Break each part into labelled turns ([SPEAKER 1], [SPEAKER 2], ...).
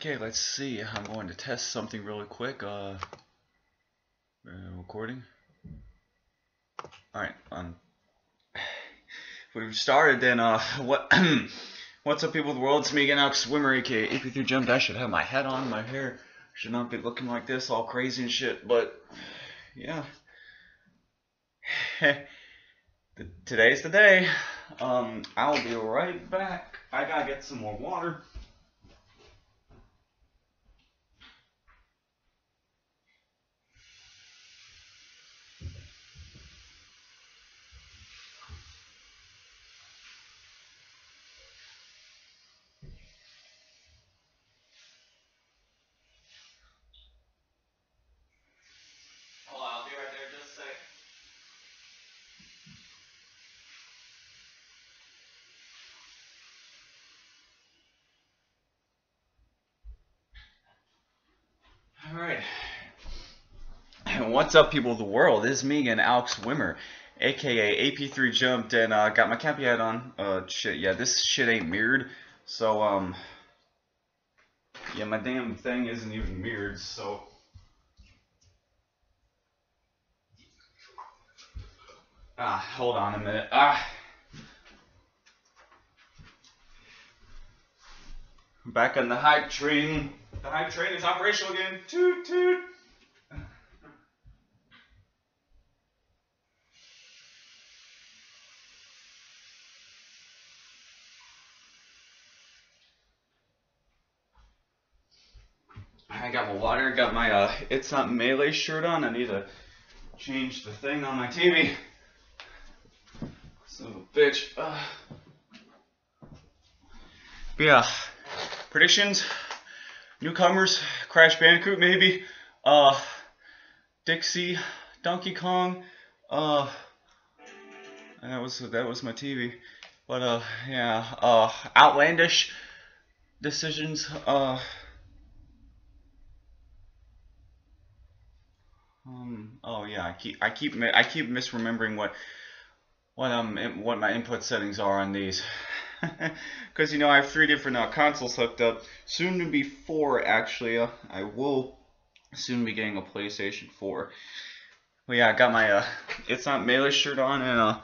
[SPEAKER 1] Okay, let's see. I'm going to test something really quick. Uh, uh recording. All right. Um, we've started. Then, uh, what? what's up, people of the world? It's me again, Alex Swimmer, aka AP3 Jump. I should have my hat on. My hair should not be looking like this, all crazy and shit. But yeah. Today's the day. Um, I'll be right back. I gotta get some more water. Alright. What's up, people of the world? This is me again, Alex Wimmer, aka AP3 Jumped, and uh, got my cappy hat on. Uh, shit, yeah, this shit ain't mirrored. So, um, yeah, my damn thing isn't even mirrored, so. Ah, hold on a minute. Ah. Back on the hype train. The hype train is operational again. Toot toot. I got my water, got my uh, It's Not Melee shirt on. I need to change the thing on my TV. A bitch. Uh. But yeah, predictions newcomers, Crash Bandicoot maybe, uh, Dixie, Donkey Kong, uh, that was that was my TV, but uh, yeah, uh, outlandish decisions, uh. Um, oh yeah, I keep I keep I keep misremembering what what um what my input settings are on these. Because, you know, I have three different uh, consoles hooked up. Soon to be four, actually. Uh, I will soon be getting a PlayStation 4. Well, yeah, I got my uh, It's Not Melee shirt on. And uh,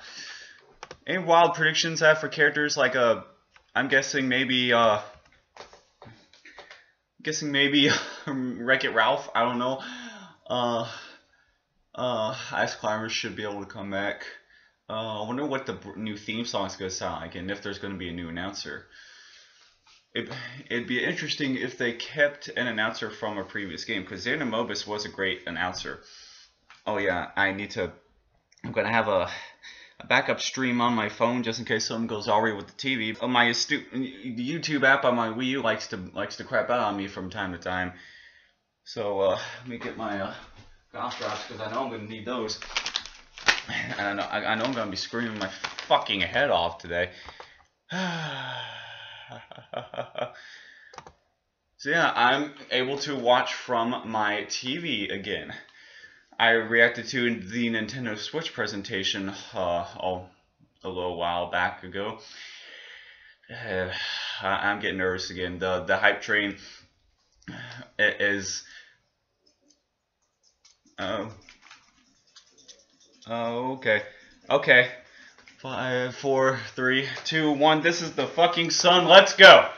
[SPEAKER 1] any wild predictions I have for characters? Like, uh, I'm guessing maybe, uh, guessing maybe Wreck-It Ralph. I don't know. Uh, uh, Ice Climbers should be able to come back. Uh, I wonder what the new theme song is going to sound like and if there's going to be a new announcer. It, it'd be interesting if they kept an announcer from a previous game because Mobus was a great announcer. Oh yeah, I need to. I'm gonna have a, a backup stream on my phone just in case something goes awry with the TV. Uh, my YouTube app on my Wii U likes to likes to crap out on me from time to time. So uh, let me get my uh, golf drops because I know I'm gonna need those. And I know, I, know I'm going to be screaming my fucking head off today. so yeah, I'm able to watch from my TV again. I reacted to the Nintendo Switch presentation uh, oh, a little while back ago. Uh, I'm getting nervous again. The the hype train is. Oh. Oh, okay. Okay. Five, four, three, two, one. This is the fucking sun. Let's go.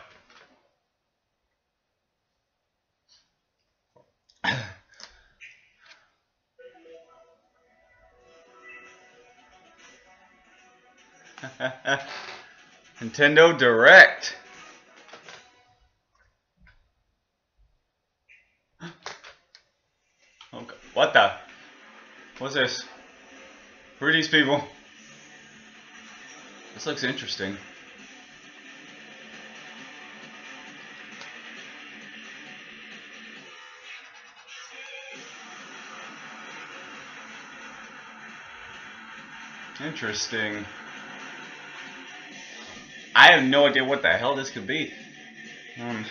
[SPEAKER 1] Nintendo Direct. Okay. What the? What's this? Who are these people? This looks interesting. Interesting. I have no idea what the hell this could be. Um,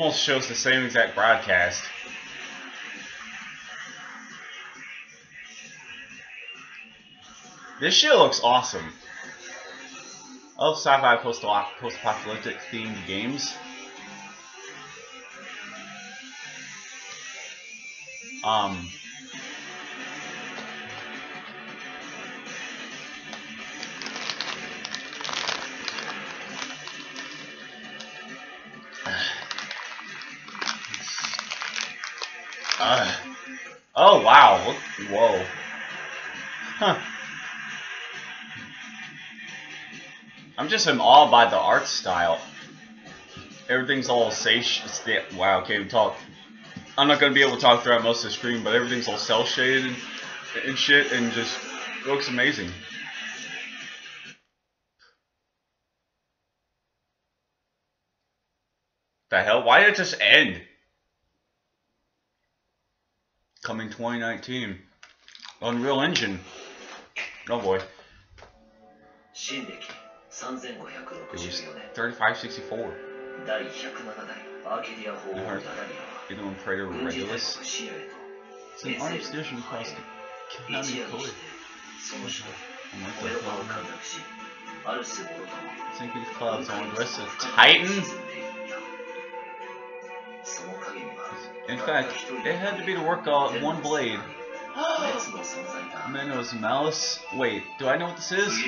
[SPEAKER 1] almost shows the same exact broadcast. This shit looks awesome. I love sci-fi post-apocalyptic themed games. Um, uh, oh wow! Look, whoa! Huh. I'm just in awe by the art style. Everything's all sage. Wow, can't talk. I'm not gonna be able to talk throughout most of the screen, but everything's all cell shaded and, and shit, and just looks amazing. The hell? Why did it just end? Coming 2019. Unreal Engine. Oh boy. It was 3564. 移動 Praetor Regulus. It's an art extension across the Konami code. Sinking clouds on the rest of Titan? In fact, it had to be to work on one blade. Menos Malice. Wait, do I know what this is?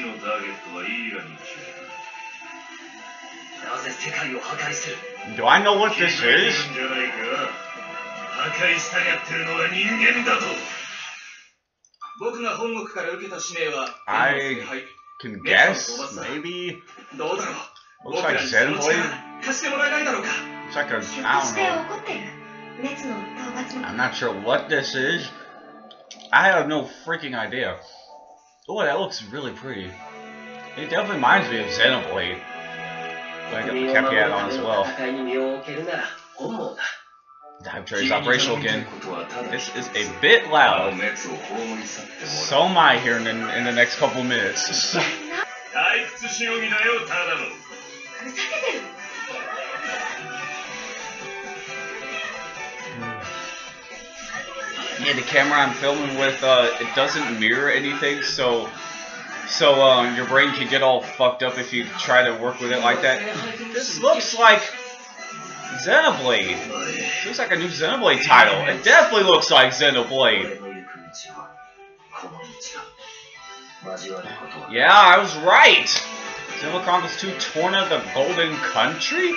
[SPEAKER 1] Do I know what this is? I can guess, maybe. Looks like Xenoblade. Looks like a, I don't know. I'm not sure what this is. I have no freaking idea. Oh, that looks really pretty. It definitely reminds me of Xenoblade. I got the Cappy on as well. Dive trace operational again. This is a bit loud. So am I here in, in the next couple minutes. Yeah, the camera I'm filming with, uh, it doesn't mirror anything, so so uh, your brain can get all fucked up if you try to work with it like that. This looks like Xenoblade. This looks like a new Xenoblade title. It definitely looks like Xenoblade. Yeah, I was right. Xenoblade Chronicles 2 Torna the Golden Country?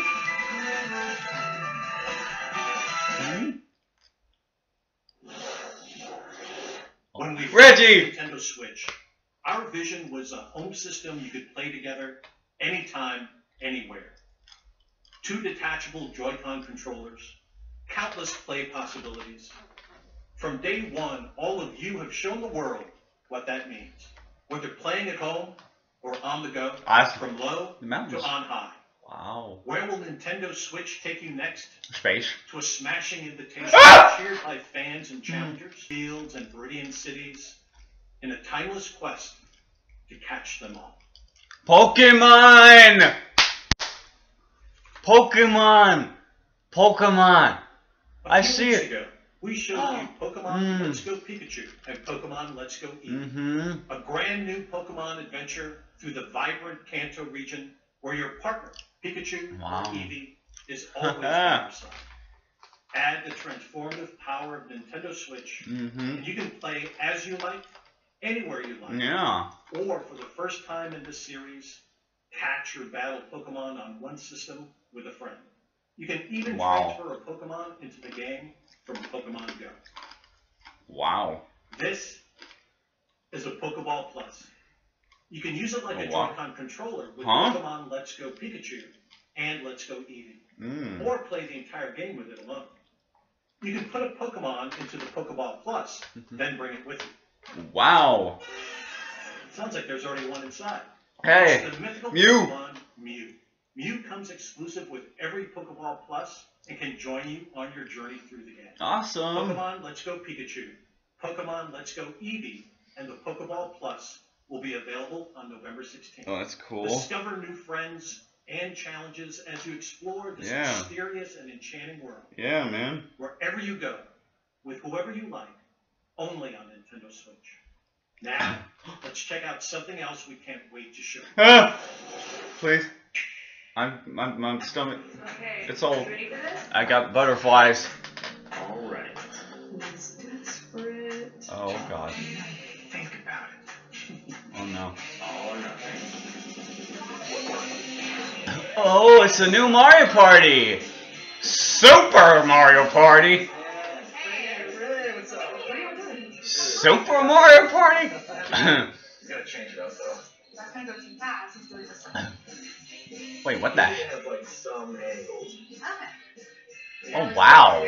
[SPEAKER 1] Reggie!
[SPEAKER 2] Nintendo Switch. Our vision was a home system you could play together anytime, anywhere. Two detachable Joy-Con controllers, countless play possibilities. From day one, all of you have shown the world what that means. Whether playing at home or on the go, from low to on high.
[SPEAKER 1] Wow.
[SPEAKER 2] Where will Nintendo Switch take you next?
[SPEAKER 1] Space.
[SPEAKER 2] To a smashing invitation ah! cheered by fans and challengers, mm. fields and Viridian cities, in a timeless quest to catch them all.
[SPEAKER 1] Pokemon! Pokemon! Pokemon! I see it.
[SPEAKER 2] Ago, we showed you Pokemon mm. Let's Go Pikachu and Pokemon Let's Go Eevee.
[SPEAKER 1] Mm-hmm.
[SPEAKER 2] A brand new Pokemon adventure through the vibrant Kanto region where your partner, Pikachu wow. or Eevee, is always your side. Add the transformative power of Nintendo Switch,
[SPEAKER 1] mm-hmm.
[SPEAKER 2] and you can play as you like anywhere you like.
[SPEAKER 1] Yeah.
[SPEAKER 2] Or for the first time in this series, catch or battle Pokemon on one system with a friend. You can even wow. transfer a Pokemon into the game from Pokemon Go.
[SPEAKER 1] Wow.
[SPEAKER 2] This is a Pokeball Plus. You can use it like oh, a wow. Joy-Con controller with huh? Pokemon Let's Go Pikachu and Let's Go Eevee.
[SPEAKER 1] Mm.
[SPEAKER 2] Or play the entire game with it alone. You can put a Pokemon into the Pokeball Plus, mm-hmm. then bring it with you.
[SPEAKER 1] Wow.
[SPEAKER 2] Sounds like there's already one inside.
[SPEAKER 1] Hey,
[SPEAKER 2] it's the mythical
[SPEAKER 1] Mew.
[SPEAKER 2] Pokemon Mew. Mew comes exclusive with every Pokeball Plus and can join you on your journey through the game.
[SPEAKER 1] Awesome.
[SPEAKER 2] Pokemon Let's Go Pikachu, Pokemon Let's Go Eevee, and the Pokeball Plus will be available on November 16th.
[SPEAKER 1] Oh, that's cool.
[SPEAKER 2] Discover new friends and challenges as you explore this yeah. mysterious and enchanting world.
[SPEAKER 1] Yeah, man.
[SPEAKER 2] Wherever you go, with whoever you like, only on Nintendo Switch. Now, let's check out something else we can't wait to show you.
[SPEAKER 1] Ah, please. I'm my my stomach.
[SPEAKER 3] Okay.
[SPEAKER 1] It's all-
[SPEAKER 3] ready for this?
[SPEAKER 1] I got butterflies.
[SPEAKER 2] All right.
[SPEAKER 3] He's desperate.
[SPEAKER 1] Oh god. Oh, it's a new Mario Party. Super Mario Party. Super Mario Party. Wait, what the? Oh wow.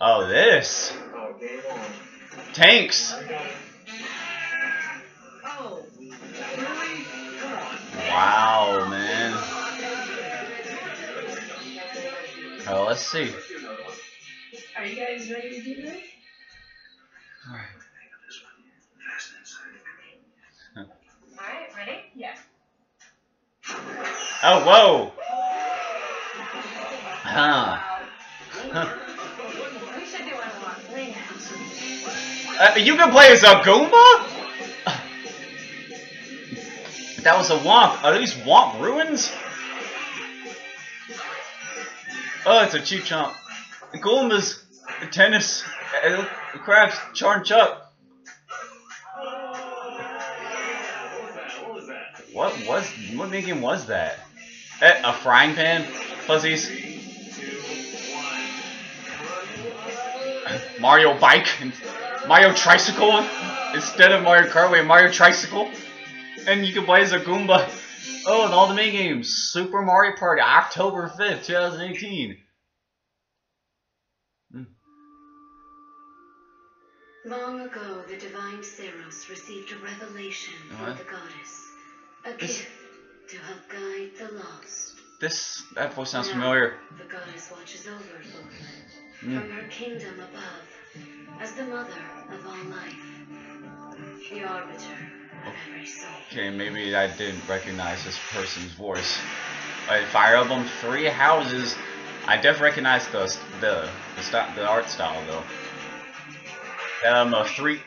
[SPEAKER 1] Oh, this tanks.
[SPEAKER 3] Okay. Oh.
[SPEAKER 2] Really? Come on.
[SPEAKER 1] Wow, man. Oh, let's see.
[SPEAKER 2] Let's do another one.
[SPEAKER 3] Are you guys ready to do this?
[SPEAKER 1] Alright.
[SPEAKER 2] This one. Fast inside.
[SPEAKER 3] Alright, ready? Yeah.
[SPEAKER 1] Oh, whoa. Huh.
[SPEAKER 3] Wow. We should do one of.
[SPEAKER 1] Uh, you can play as a Goomba? That was a Womp. Are these Womp ruins? Oh, it's a chain chomp. Goombas, tennis, uh, crabs, Charm Chuck.
[SPEAKER 2] What was?
[SPEAKER 1] What game was that? Eh, a frying pan? Fuzzies? Mario Bike? Mario Tricycle? Instead of Mario Kart, we Mario Tricycle? And you can play as a Goomba. Oh, and all the mini games. Super Mario Party, October 5th, 2018.
[SPEAKER 4] Long ago, the divine Seiros received a revelation from the goddess. A
[SPEAKER 1] This-
[SPEAKER 4] gift to help guide the lost.
[SPEAKER 1] This, that voice sounds
[SPEAKER 4] Now,
[SPEAKER 1] familiar.
[SPEAKER 4] The goddess watches over Fódlan
[SPEAKER 1] Mm.
[SPEAKER 4] from her kingdom above as the mother of all life. The arbiter of every soul.
[SPEAKER 1] Okay, maybe I didn't recognize this person's voice. Like Fire Emblem Three Houses, I definitely recognize the the the, the art style though. Um, a three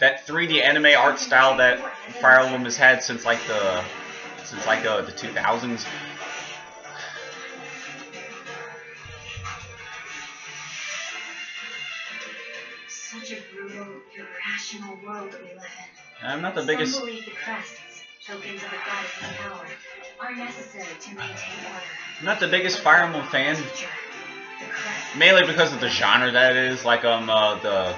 [SPEAKER 1] that 3D anime art style that Fire Emblem has had since like the since like uh, the 2000s.
[SPEAKER 4] Such a brutal, irrational world we live in.
[SPEAKER 1] I'm not the biggest.
[SPEAKER 4] Some believe the crests, tokens of the goddess's power, are necessary to maintain order.
[SPEAKER 1] I'm not the biggest Fire Emblem fan,
[SPEAKER 4] Teacher, the crest
[SPEAKER 1] mainly because of the genre that it is. Like um uh, the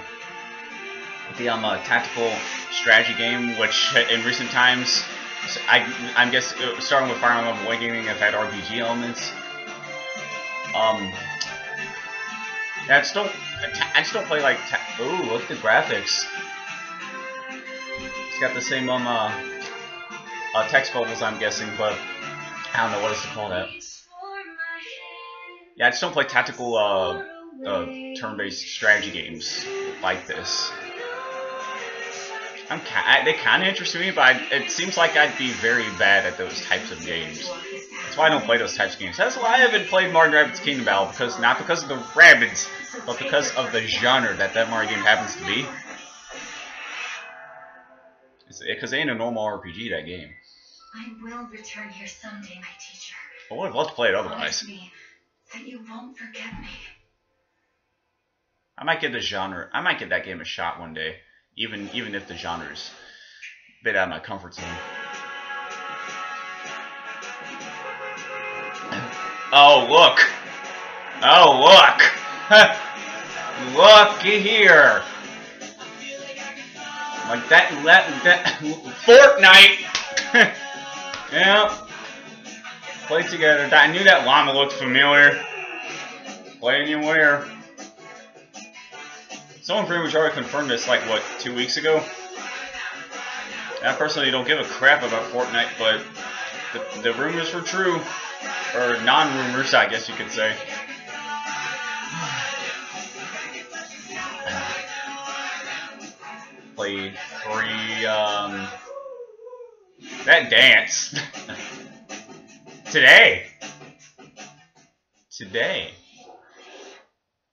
[SPEAKER 1] the um uh, tactical strategy game, which in recent times, I I'm guess uh, starting with Fire Emblem Awakening, have had RPG elements. Um, yeah, I just don't I just don't play like. Ta- Ooh, look at the graphics. It's got the same um uh, uh text bubbles, I'm guessing, but I don't know what it's called that. Yeah, I just don't play tactical uh, uh turn-based strategy games like this. I'm ki- they kind of interest me, but I, it seems like I'd be very bad at those types of games. That's why I don't play those types of games. That's why I haven't played Mario Rabbids Kingdom Battle because not because of the rabbits, but because of the genre that that Mario game happens to be. Because it ain't a normal RPG that game.
[SPEAKER 4] I will return here someday, my teacher.
[SPEAKER 1] I would have loved to play it otherwise.
[SPEAKER 4] me that you won't forget me.
[SPEAKER 1] I might give the genre. I might give that game a shot one day, even even if the genre's a bit out of my comfort zone. Oh look! Oh look! Looky here! Like that, that, that Fortnite! yeah. Play together. I knew that llama looked familiar. Play anywhere. Someone pretty much already confirmed this, like, what, two weeks ago? I personally don't give a crap about Fortnite, but the, the rumors were true. Or non-rumors, I guess you could say. Played free, um... That dance. Today. Today.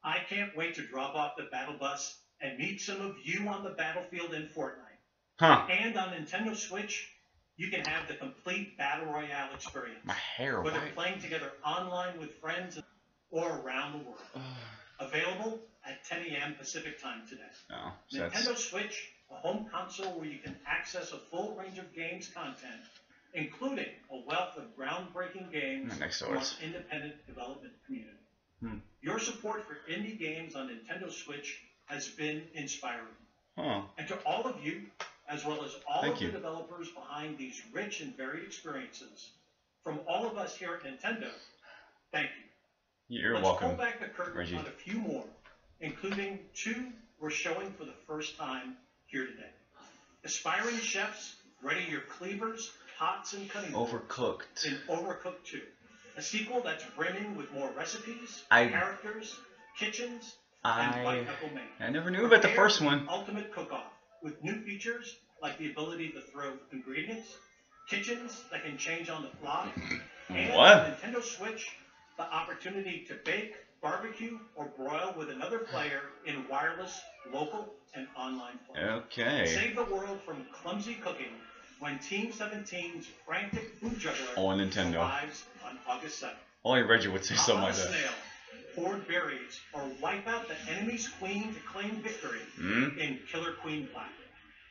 [SPEAKER 2] I can't wait to drop off the battle bus and meet some of you on the battlefield in Fortnite.
[SPEAKER 1] Huh.
[SPEAKER 2] And on Nintendo Switch, you can have the complete Battle Royale experience.
[SPEAKER 1] My hair
[SPEAKER 2] Whether
[SPEAKER 1] white.
[SPEAKER 2] playing together online with friends or around the world. Available at 10 a.m. Pacific time today.
[SPEAKER 1] Oh, so that's
[SPEAKER 2] Nintendo Switch, a home console where you can access a full range of games content, including a wealth of groundbreaking games
[SPEAKER 1] next
[SPEAKER 2] from our independent development community.
[SPEAKER 1] Hmm.
[SPEAKER 2] Your support for indie games on Nintendo Switch has been inspiring.
[SPEAKER 1] Huh.
[SPEAKER 2] And to all of you, as well as all
[SPEAKER 1] Thank
[SPEAKER 2] of
[SPEAKER 1] you.
[SPEAKER 2] the developers behind these rich and varied experiences, from all of us here at Nintendo, thank you.
[SPEAKER 1] You're
[SPEAKER 2] Let's
[SPEAKER 1] welcome.
[SPEAKER 2] pull back the curtain
[SPEAKER 1] Reggie.
[SPEAKER 2] on a few more, including two we're showing for the first time here today. Aspiring chefs, ready your cleavers, pots, and cutting boards
[SPEAKER 1] Overcooked.
[SPEAKER 2] And Overcooked 2, a sequel that's brimming with more recipes,
[SPEAKER 1] I-
[SPEAKER 2] characters, kitchens, and
[SPEAKER 1] I
[SPEAKER 2] white main.
[SPEAKER 1] I never knew about the first one.
[SPEAKER 2] Ultimate cook-off with new features like the ability to throw ingredients, kitchens that can change on the fly, and
[SPEAKER 1] What?
[SPEAKER 2] Nintendo Switch, the opportunity to bake, barbecue, or broil with another player in wireless, local, and online play.
[SPEAKER 1] Okay.
[SPEAKER 2] Save the world from clumsy cooking when Team 17's frantic food juggler
[SPEAKER 1] On Nintendo.
[SPEAKER 2] arrives on August 7th.
[SPEAKER 1] Only Reggie would say something like that.
[SPEAKER 2] snail, hoard berries, or wipe out the enemy's queen to claim victory
[SPEAKER 1] Hmm?
[SPEAKER 2] in Killer Queen Black.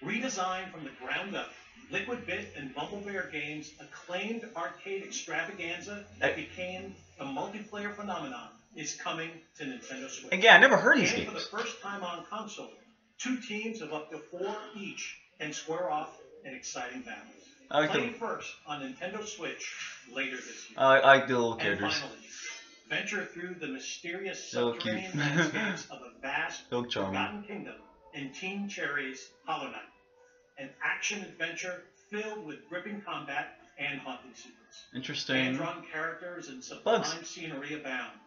[SPEAKER 2] Redesigned from the ground up, Liquid Bit and Bumble Bear Games acclaimed arcade extravaganza that became a multiplayer phenomenon is coming to Nintendo Switch.
[SPEAKER 1] Again, I never heard these
[SPEAKER 2] and for the first time on console, two teams of up to four each can square off in exciting battles.
[SPEAKER 1] I
[SPEAKER 2] Play
[SPEAKER 1] the
[SPEAKER 2] first on Nintendo Switch later this year.
[SPEAKER 1] I I like the little
[SPEAKER 2] And
[SPEAKER 1] characters.
[SPEAKER 2] finally, venture through the mysterious
[SPEAKER 1] So
[SPEAKER 2] subterranean landscapes of a vast,
[SPEAKER 1] So
[SPEAKER 2] forgotten kingdom in Team Cherry's Hollow Knight, an action-adventure filled with gripping combat and haunting secrets.
[SPEAKER 1] Interesting.
[SPEAKER 2] Hand-drawn characters and sublime
[SPEAKER 1] Bugs.
[SPEAKER 2] scenery abound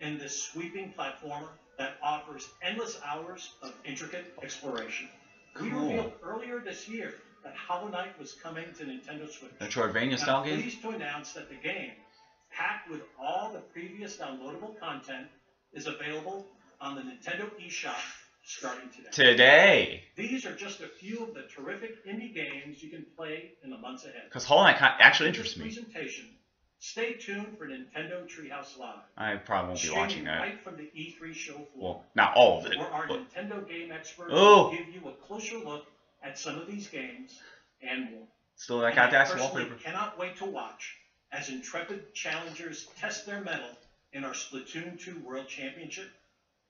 [SPEAKER 2] in this sweeping platformer that offers endless hours of intricate exploration. We revealed earlier this year that Hollow Knight was coming to Nintendo Switch.
[SPEAKER 1] Metroidvania style game.
[SPEAKER 2] pleased to announce that the game, packed with all the previous downloadable content, is available on the Nintendo eShop starting today.
[SPEAKER 1] Today.
[SPEAKER 2] These are just a few of the terrific indie games you can play in the months ahead.
[SPEAKER 1] Because Hollow Knight actually interests me.
[SPEAKER 2] Presentation. Stay tuned for Nintendo Treehouse Live.
[SPEAKER 1] I probably won't be watching that.
[SPEAKER 2] right from the E3 show floor.
[SPEAKER 1] Well, not all of it.
[SPEAKER 2] where our
[SPEAKER 1] But
[SPEAKER 2] Nintendo game experts
[SPEAKER 1] Oh.
[SPEAKER 2] will give you a closer look at some of these games and more.
[SPEAKER 1] still, I
[SPEAKER 2] And
[SPEAKER 1] got that wallpaper.
[SPEAKER 2] cannot wait to watch as intrepid challengers test their mettle in our Splatoon 2 World Championship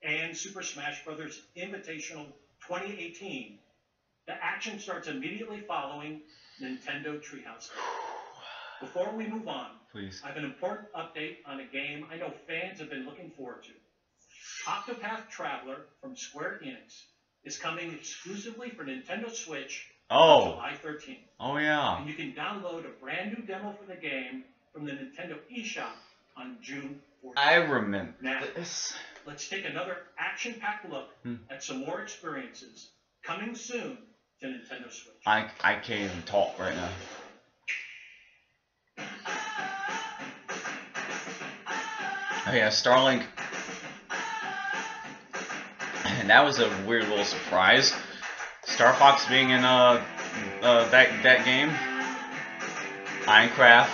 [SPEAKER 2] and Super Smash Bros. Invitational 2018. The action starts immediately following Nintendo Treehouse. Before we move on,
[SPEAKER 1] Please.
[SPEAKER 2] I have an important update on a game I know fans have been looking forward to. Octopath Traveler from Square Enix is coming exclusively for Nintendo Switch on
[SPEAKER 1] Oh.
[SPEAKER 2] July 13th
[SPEAKER 1] Oh yeah.
[SPEAKER 2] and you can download a brand new demo for the game from the Nintendo eShop on June 14th.
[SPEAKER 1] I remember
[SPEAKER 2] Now,
[SPEAKER 1] this.
[SPEAKER 2] let's take another action-packed look
[SPEAKER 1] Hmm.
[SPEAKER 2] at some more experiences coming soon to Nintendo Switch.
[SPEAKER 1] I I can't even talk right now. Oh yeah, Starlink. And that was a weird little surprise. Star Fox being in uh, uh that that game. Minecraft.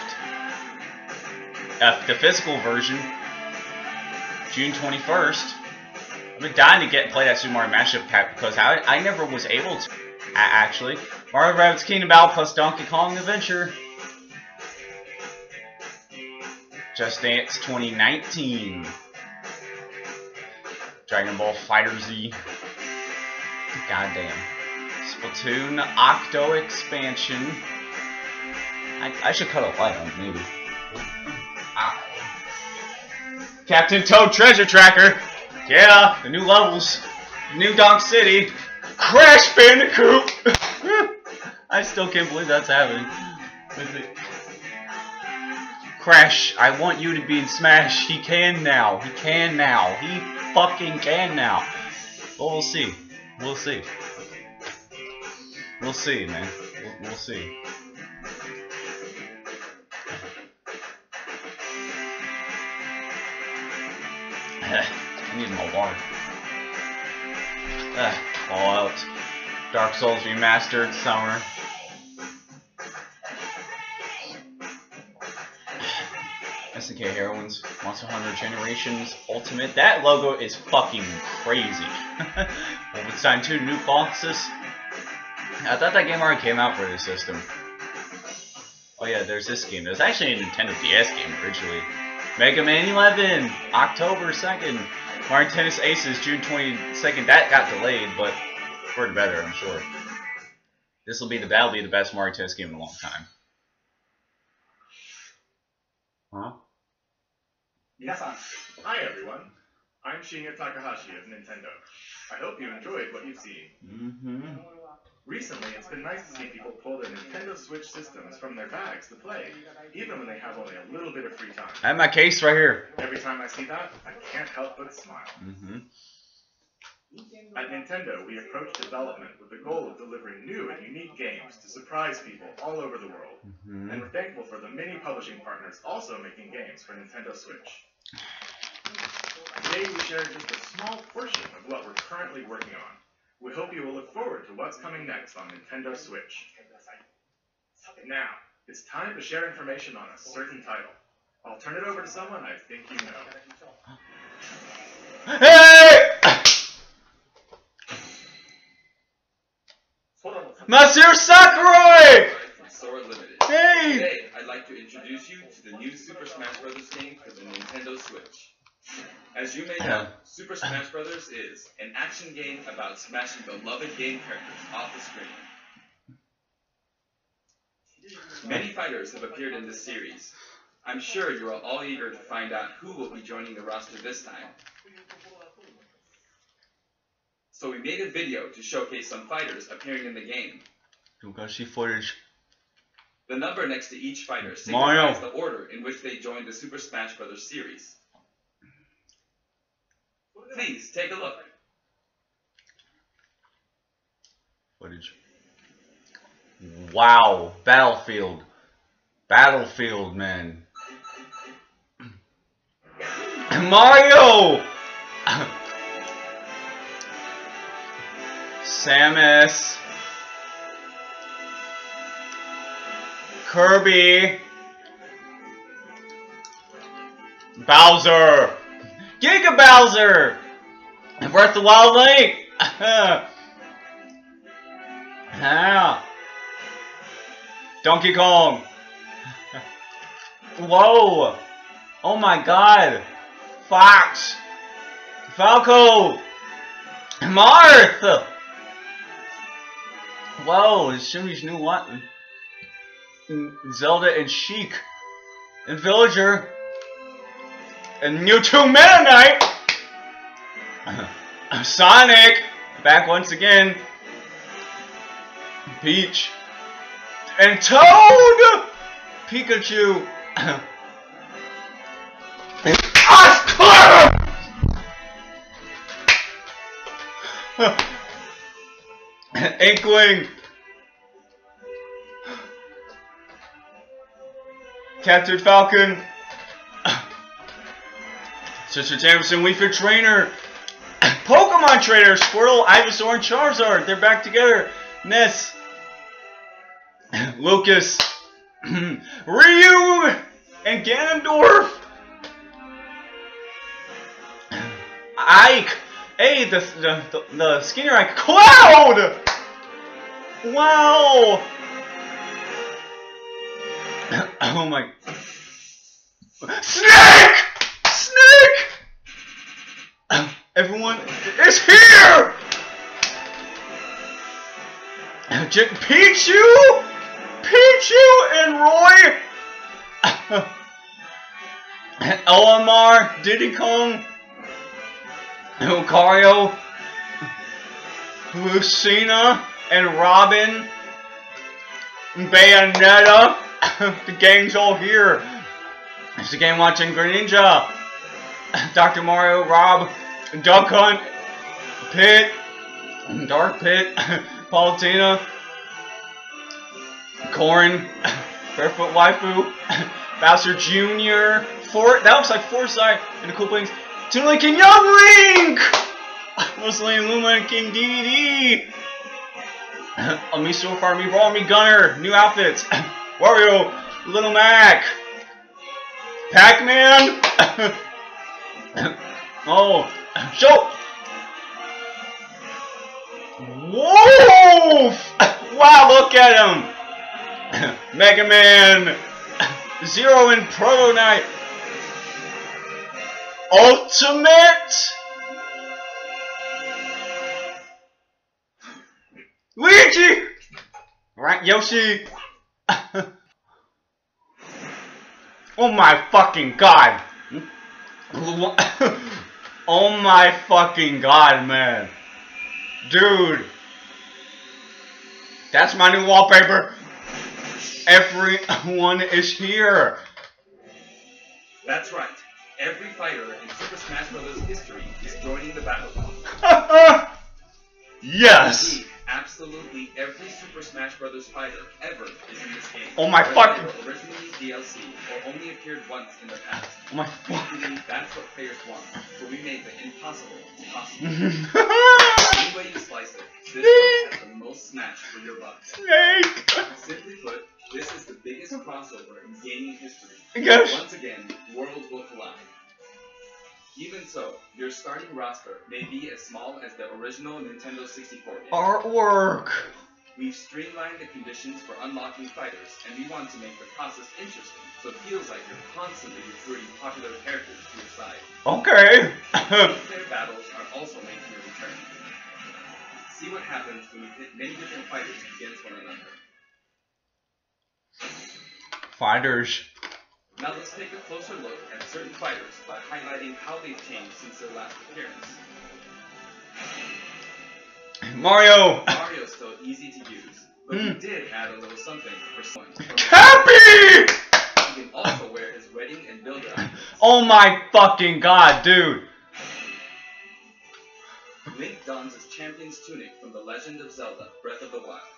[SPEAKER 1] Uh, the physical version. June 21st. I've been dying to get play that Super Mario Mashup pack because I I never was able to actually. Mario Rabbids Kingdom Battle plus Donkey Kong Adventure. Just Dance 2019. Dragon Ball Fighter Z. Goddamn. Splatoon Octo expansion. I, I should cut a light on, maybe. Ow. Captain Toad Treasure Tracker. Yeah, the new levels. New Donk City. Crash Bandicoot. I still can't believe that's happening. Crash, I want you to be in Smash. He can now. He can now. He fucking can now. Well, we'll see. We'll see. We'll see, man. We'll, we'll see. I need more water. Uh, Fallout. Dark Souls Remastered Summer. SNK Heroines, Monster Hunter Generations Ultimate. That logo is fucking crazy. Wolfenstein 2 New Boxes. I thought that game already came out for the system. Oh yeah, there's this game. There's actually a Nintendo DS game originally. Mega Man 11, October 2nd. Mario Tennis Aces, June 22nd. That got delayed, but for the better, I'm sure. This will be the that'll be the best Mario Tennis game in a long time. Huh?
[SPEAKER 5] Hi everyone, I'm Shinya Takahashi of Nintendo. I hope you enjoyed what you've seen.
[SPEAKER 1] Mm-hmm.
[SPEAKER 5] Recently, it's been nice to see people pull their Nintendo Switch systems from their bags to play, even when they have only a little bit of free time.
[SPEAKER 1] I have my case right here.
[SPEAKER 5] Every time I see that, I can't help but smile.
[SPEAKER 1] Mm-hmm.
[SPEAKER 5] At Nintendo, we approach development with the goal of delivering new and unique games to surprise people all over the world.
[SPEAKER 1] Mm-hmm.
[SPEAKER 5] And we're thankful for the many publishing partners also making games for Nintendo Switch. Today we share just a small portion of what we're currently working on. We hope you will look forward to what's coming next on Nintendo Switch. Now, it's time to share information on a certain title. I'll turn it over to someone I think you know.
[SPEAKER 1] Hey! Masahiro Sakurai!
[SPEAKER 6] from Sora Limited.
[SPEAKER 1] Hey!
[SPEAKER 6] Today, I'd like to introduce you to the new Super Smash Bros. game for the Nintendo Switch. As you may know, Super Smash Bros. is an action game about smashing beloved game characters off the screen. Many fighters have appeared in this series. I'm sure you are all eager to find out who will be joining the roster this time. So we made a video to showcase some fighters appearing in the game.
[SPEAKER 1] You gotta see footage.
[SPEAKER 6] The number next to each fighter
[SPEAKER 1] Mario.
[SPEAKER 6] signifies the order in which they joined the Super Smash Bros. series. Please take a look.
[SPEAKER 1] Footage. Wow. Battlefield. Battlefield, man. Mario! Samus. Kirby. Bowser. Giga Bowser! Breath of the Wild Link! yeah. Donkey Kong! Whoa! Oh my god! Fox! Falco! Marth! Whoa, Jimmy's new what? Zelda and Sheik. And Villager. And Mewtwo Meta Knight! Sonic! Back once again. Peach. And Toad! Pikachu! Oscar! Inkling! Captain Falcon! Sister Jameson, Wii Fit Trainer! Pokemon Trainer! Squirtle, Ivysaur, and Charizard! They're back together! Ness! Lucas! Ryu! And Ganondorf! Ike! Hey, the, the, the, the skinnier Ike. Cloud! Wow! oh my... Snake! Snake! Everyone is here! J Pichu! Pichu and Roy! OMR, Diddy Kong, Lucario, Lucina, and Robin, Bayonetta. the gang's all here. The game watching Greninja, Dr. Mario, Rob, Duck Hunt, Pit, Dark Pit, Palutena, Corrin, Barefoot Waifu, Bowser Jr., For that looks like Foresight and the Cool things, Toon and Young Link! Muslim Luma King Dedede. A me so me brawl, Mii Gunner, new outfits. Wario, Little Mac, Pac-Man. oh, show. Whoa! Wow, look at him. Mega Man, Zero and Proto Knight. Ultimate Luigi! Right, Yoshi! oh my fucking god! oh my fucking god, man. Dude. That's my new wallpaper. Everyone is here.
[SPEAKER 6] That's right. Every fighter in Super Smash Bros. history is joining the battle.
[SPEAKER 1] yes.
[SPEAKER 6] Absolutely every Super Smash Bros. fighter ever is in this game.
[SPEAKER 1] Oh my fucking-
[SPEAKER 6] originally DLC or only appeared once in the past.
[SPEAKER 1] Oh my fuck.
[SPEAKER 6] That's what players want. So we made the impossible possible. Any way you slice it, this one has the most smash for your buck. Simply put, this is the biggest crossover in gaming history.
[SPEAKER 1] Gosh.
[SPEAKER 6] Once again, worlds will collide. Even so, your starting roster may be as small as the original Nintendo 64 game.
[SPEAKER 1] Artwork.
[SPEAKER 6] We've streamlined the conditions for unlocking fighters, and we want to make the process interesting, so it feels like you're constantly recruiting popular characters to your side.
[SPEAKER 1] Okay.
[SPEAKER 6] Multiplayer battles are also making a return. See what happens when you pit many different fighters against one another.
[SPEAKER 1] Fighters.
[SPEAKER 6] Now let's take a closer look at certain fighters by highlighting how they've changed since their last appearance.
[SPEAKER 1] Mario.
[SPEAKER 6] Mario's still easy to use, but we
[SPEAKER 1] Hmm.
[SPEAKER 6] did add a little something for someone.
[SPEAKER 1] Cappy!
[SPEAKER 6] He can also wear his wedding and outfits.
[SPEAKER 1] Oh my fucking god, dude.
[SPEAKER 6] Link dons his champion's tunic from The Legend of Zelda: Breath of the Wild.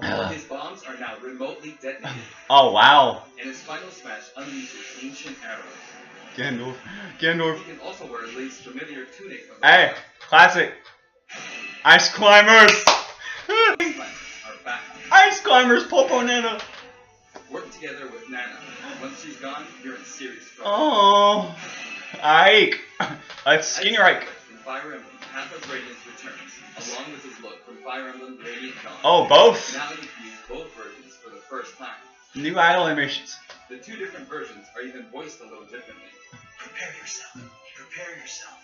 [SPEAKER 6] His bombs are now remotely detonated,
[SPEAKER 1] Oh wow.
[SPEAKER 6] and his final smash unleashes ancient arrows.
[SPEAKER 1] Gandalf. Gandalf.
[SPEAKER 6] He can also wear Link's familiar tunic of
[SPEAKER 1] Hey, classic. Ice climbers.
[SPEAKER 6] His plans are back.
[SPEAKER 1] Ice climbers, Popo Nana.
[SPEAKER 6] Work together with Nana. Once she's gone, you're in serious trouble.
[SPEAKER 1] Oh. Ike. That's Skinny Ike.
[SPEAKER 6] From Fire Emblem, Path of Radiance returns, along with his look from Fire Emblem Radiant Dawn.
[SPEAKER 1] Oh, both.
[SPEAKER 6] Now you can use both versions for the first time.
[SPEAKER 1] New idle animations.
[SPEAKER 6] The two different versions are even voiced a little differently.
[SPEAKER 2] Prepare yourself. Prepare yourself.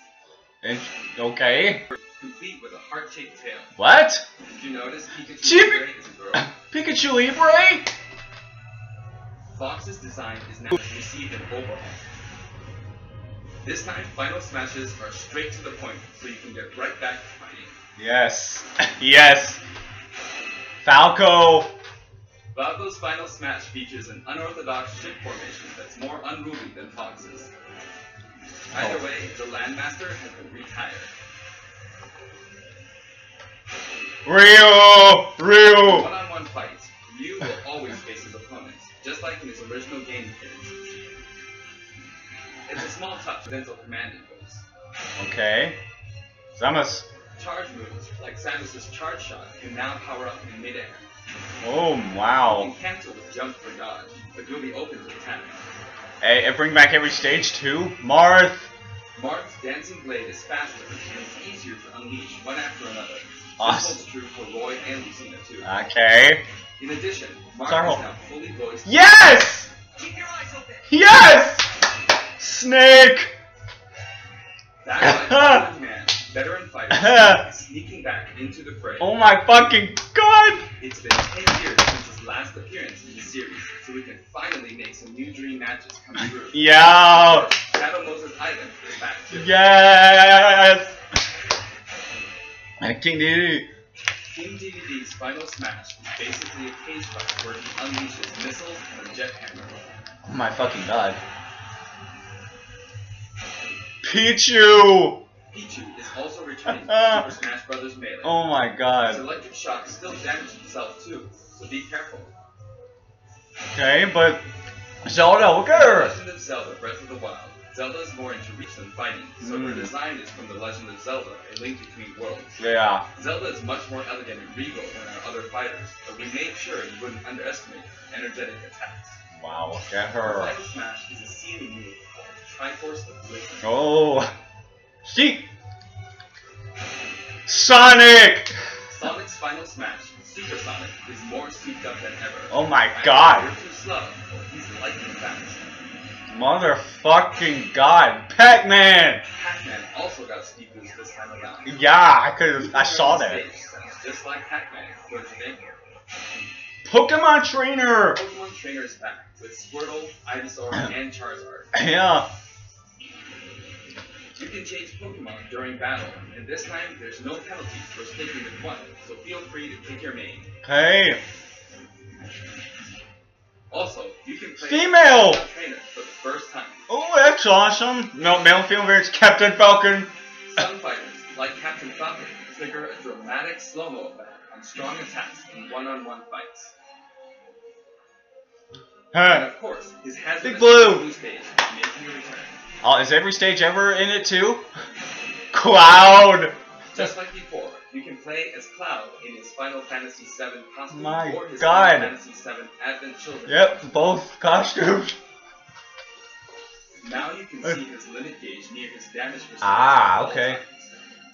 [SPEAKER 1] And, okay.
[SPEAKER 6] Complete with a heart-shaped tail.
[SPEAKER 1] What?
[SPEAKER 6] Did you notice Pikachu
[SPEAKER 1] Chibi-
[SPEAKER 6] Libre is a girl?
[SPEAKER 1] Pikachu Libre?
[SPEAKER 6] Fox's design is now received an overhaul. This time, final smashes are straight to the point, so you can get right back to fighting.
[SPEAKER 1] Yes. yes. Falco.
[SPEAKER 6] Falco's final smash features an unorthodox ship formation that's more unruly than Fox's. Either way, the Landmaster has been retired.
[SPEAKER 1] Ryu. Ryu.
[SPEAKER 6] One-on-one fights, Ryu will always face his opponents, just like in his original game. It's a small touch, dental command inputs.
[SPEAKER 1] Okay. Samus.
[SPEAKER 6] Charge moves, like Samus's charge shot, can now power up in midair.
[SPEAKER 1] Oh,
[SPEAKER 6] You
[SPEAKER 1] wow.
[SPEAKER 6] can cancel with jump for dodge, but you'll be open to attack.
[SPEAKER 1] Hey, and bring back every stage too. Marth.
[SPEAKER 6] Marth's dancing blade is faster, and it's easier to unleash one after another.
[SPEAKER 1] Awesome.
[SPEAKER 6] This holds true for Roy and Lucina too.
[SPEAKER 1] Okay.
[SPEAKER 6] In addition, Marth
[SPEAKER 1] Sorry.
[SPEAKER 6] is now fully voiced.
[SPEAKER 1] Yes!
[SPEAKER 2] Keep your eyes open.
[SPEAKER 1] Yes! Snake!
[SPEAKER 6] That's why Man, veteran fighter, sneaking back into the fray.
[SPEAKER 1] Oh my fucking god!
[SPEAKER 6] It's been 10 years since his last appearance in the series, so we can finally make some new dream matches come true.
[SPEAKER 1] Yeah!
[SPEAKER 6] Shadow Moses Island is back too.
[SPEAKER 1] Yes! And King Dedede.
[SPEAKER 6] King Dedede's final smash is basically a cage fight where he unleashes missiles and a jet hammer.
[SPEAKER 1] Oh my fucking god. Pichu!
[SPEAKER 6] Pichu is also returning to Smash Bros. Melee.
[SPEAKER 1] Oh my
[SPEAKER 6] His
[SPEAKER 1] god.
[SPEAKER 6] electric shock still damages himself too, so be careful.
[SPEAKER 1] Okay, but Zelda, look at her!
[SPEAKER 6] Legend of Zelda Breath of the Wild Zelda is more into reach than fighting, so her
[SPEAKER 1] Mm.
[SPEAKER 6] design is from The Legend of Zelda, A Link Between Worlds.
[SPEAKER 1] Yeah.
[SPEAKER 6] Zelda is much more elegant and regal than our other fighters, but we made sure you wouldn't underestimate her energetic attacks.
[SPEAKER 1] Wow, look at
[SPEAKER 6] Her. Smash is a ceiling move Triforce of
[SPEAKER 1] Oh. See. Sonic!
[SPEAKER 6] Sonic's Final Smash, Super Sonic, is more souped up than ever.
[SPEAKER 1] Oh my
[SPEAKER 6] Either
[SPEAKER 1] god.
[SPEAKER 6] You're too slow, or he's lightning fast.
[SPEAKER 1] Motherfucking god. Pac-Man!
[SPEAKER 6] Pac-Man also got speed boost this time around.
[SPEAKER 1] Yeah, I could I saw that.
[SPEAKER 6] Just like Pac-Man.
[SPEAKER 1] Pokemon Trainer!
[SPEAKER 6] Pokemon Trainer is back with Squirtle, Ivysaur, and Charizard.
[SPEAKER 1] Yeah.
[SPEAKER 6] You can change Pokemon during battle, and this time there's no penalty for sticking with one, so feel free to pick your main.
[SPEAKER 1] Hey.
[SPEAKER 6] Also, you can play
[SPEAKER 1] Female!
[SPEAKER 6] Trainer for the first time.
[SPEAKER 1] Oh, that's awesome. No, male female variants, Captain Falcon.
[SPEAKER 6] Some fighters, like Captain Falcon, trigger a dramatic slow-mo effect on strong attacks in one-on-one fights. And of course, his hazardous
[SPEAKER 1] Big Blue.
[SPEAKER 6] blue stage making a return.
[SPEAKER 1] Oh, is every stage ever in it too? Cloud!
[SPEAKER 6] Just like before, you can play as Cloud in his Final Fantasy VII costume
[SPEAKER 1] My
[SPEAKER 6] or his
[SPEAKER 1] God.
[SPEAKER 6] Final Fantasy VII Advent Children.
[SPEAKER 1] Yep, both costumes.
[SPEAKER 6] Now you can see his limit gauge near his damage percentage.
[SPEAKER 1] Ah, okay.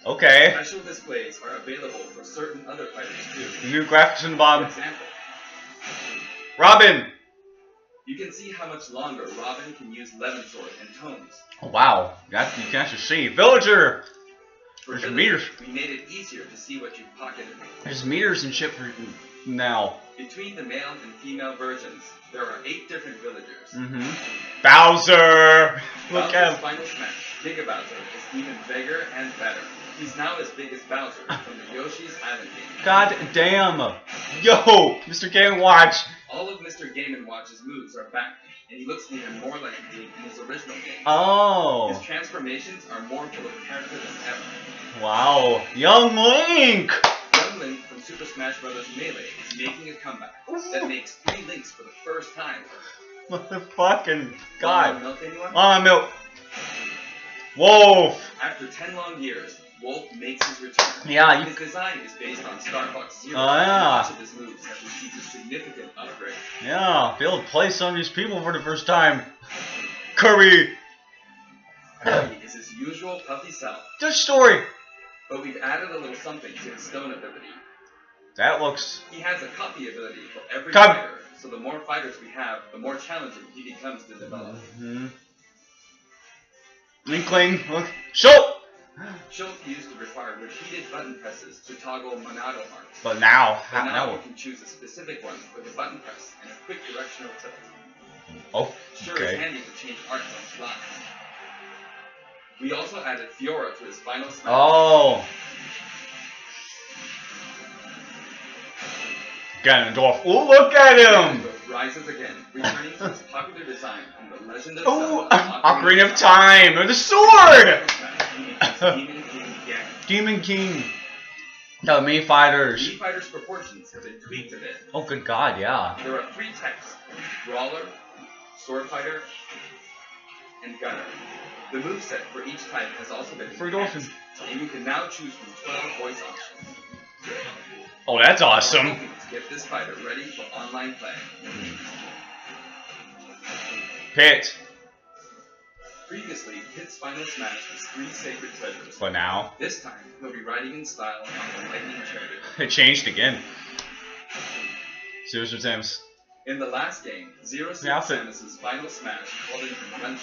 [SPEAKER 1] Okay.
[SPEAKER 6] Special displays are available for certain other fighters too.
[SPEAKER 1] New graphics and
[SPEAKER 6] example,
[SPEAKER 1] Robin!
[SPEAKER 6] You can see how much longer Robin can use Levin Sword and Tomes.
[SPEAKER 1] Oh, wow. That you can actually see. Villager!
[SPEAKER 6] For
[SPEAKER 1] There's meters.
[SPEAKER 6] we made it easier to see what you've pocketed.
[SPEAKER 1] There's meters and shit for now.
[SPEAKER 6] Between the male and female versions, there are eight different villagers.
[SPEAKER 1] Mm-hmm. Bowser! Look
[SPEAKER 6] Bowser's
[SPEAKER 1] at him.
[SPEAKER 6] Final Smash, Giga Bowser, is even bigger and better. He's now as big as Bowser from the Yoshi's Island game.
[SPEAKER 1] God damn. Yo, Mr. Game Watch.
[SPEAKER 6] All of Mr. Game & Watch's moves are back, and he looks even more like he did in his original game.
[SPEAKER 1] Oh!
[SPEAKER 6] His transformations are more full of character than ever.
[SPEAKER 1] Wow. Young Link!
[SPEAKER 6] Young Link from Super Smash Bros. Melee is making a comeback that makes three links for the first time.
[SPEAKER 1] Motherfucking
[SPEAKER 6] Want
[SPEAKER 1] God.
[SPEAKER 6] milk anyone?
[SPEAKER 1] Mama milk. Wolf.
[SPEAKER 6] After 10 long years, Wolf makes his return.
[SPEAKER 1] Yeah, you-
[SPEAKER 6] His design is based on Star Fox Zero.
[SPEAKER 1] Oh, yeah.
[SPEAKER 6] and Each of his moves have received a significant upgrade.
[SPEAKER 1] Yeah, be able to play some of these people for the first time. Kirby.
[SPEAKER 6] Kirby is his usual puffy self,
[SPEAKER 1] This story.
[SPEAKER 6] but we've added a little something to his stone ability.
[SPEAKER 1] That looks.
[SPEAKER 6] He has a copy ability for every
[SPEAKER 1] Come.
[SPEAKER 6] fighter, so the more fighters we have, the more challenging he becomes to develop.
[SPEAKER 1] hmm Linkling. Look. Show.
[SPEAKER 6] Shulk used to require repeated button presses to toggle Monado Arts.
[SPEAKER 1] But now,
[SPEAKER 6] But now
[SPEAKER 1] now.
[SPEAKER 6] you can choose a specific one with a button press and a quick directional tilt.
[SPEAKER 1] Oh,
[SPEAKER 6] Sure
[SPEAKER 1] Okay.
[SPEAKER 6] is handy to change art on the fly. We also added Fiora to his final smash.
[SPEAKER 1] oh. Ganondorf. Oh, look at him.
[SPEAKER 6] Rises again, returning to his popular design from the Legend of
[SPEAKER 1] Oh, Ocarina of Time. With a sword.
[SPEAKER 6] Demon King.
[SPEAKER 1] Demon Mii Fighters.
[SPEAKER 6] Mii Fighter's proportions have been tweaked a bit.
[SPEAKER 1] Oh, good God, yeah.
[SPEAKER 6] There are three types: Brawler, Sword Fighter, and Gunner. The moveset for each type has also been enhanced,
[SPEAKER 1] Dolphin.
[SPEAKER 6] and you can now choose from 12 voice options.
[SPEAKER 1] Oh, that's awesome.
[SPEAKER 6] Get this fighter ready for online play.
[SPEAKER 1] Pit.
[SPEAKER 6] Previously, Pit's Final Smash was three sacred treasures.
[SPEAKER 1] But now,
[SPEAKER 6] This time, he'll be riding in style on the lightning chariot.
[SPEAKER 1] it changed again. Zeus Samus.
[SPEAKER 6] In the last game, Zero Suit. Samus's final smash called in from.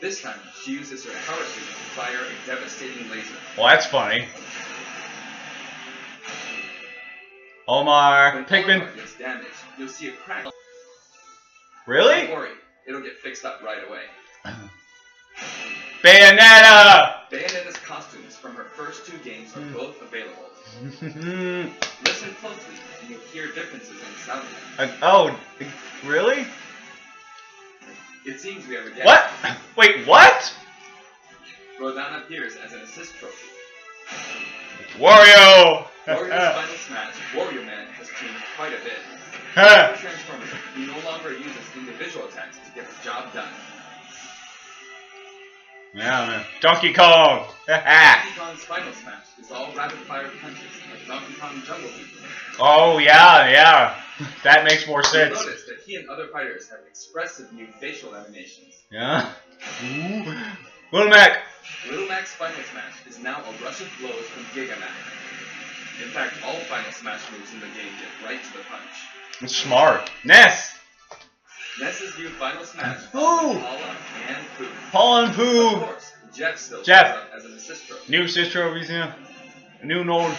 [SPEAKER 6] This time, she uses her power suit to fire a devastating laser.
[SPEAKER 1] Well, that's funny.
[SPEAKER 6] Olimar. Pikmin. Damaged, you'll see a crack. Don't
[SPEAKER 1] Really?
[SPEAKER 6] worry, it'll get fixed up right away.
[SPEAKER 1] Bayonetta!
[SPEAKER 6] Bayonetta's costumes from her first two games are
[SPEAKER 1] Hmm.
[SPEAKER 6] both available.
[SPEAKER 1] Uh,
[SPEAKER 6] Listen closely, and you'll hear differences in sound.
[SPEAKER 1] oh, really?
[SPEAKER 6] It seems we have a guest.
[SPEAKER 1] What? Wait, what?
[SPEAKER 6] Rodin appears as an assist trophy.
[SPEAKER 1] Wario!
[SPEAKER 6] Wario's final smash, Wario Man, has changed quite a bit. Super he no longer uses individual attacks to get the job done.
[SPEAKER 1] Yeah, man. Donkey Kong!
[SPEAKER 6] Donkey Kong's final smash is all rapid fire punches like Donkey Kong Jungle Beat.
[SPEAKER 1] oh, yeah, yeah. That makes more sense.
[SPEAKER 6] notice that he and other fighters have expressive new facial animations.
[SPEAKER 1] Yeah. Ooh. Little Mac.
[SPEAKER 6] Little Mac's final smash is now a rush of blows from Gigamac. In fact, all final smash moves in the game get right to the punch.
[SPEAKER 1] It's smart. Ness.
[SPEAKER 6] Ness's new final smash Paula and Pooh.
[SPEAKER 1] Paul and
[SPEAKER 6] Of
[SPEAKER 1] Pooh.
[SPEAKER 6] course, Jeff still
[SPEAKER 1] Jeff.
[SPEAKER 6] as an assist trophy.
[SPEAKER 1] New sister over here. New node.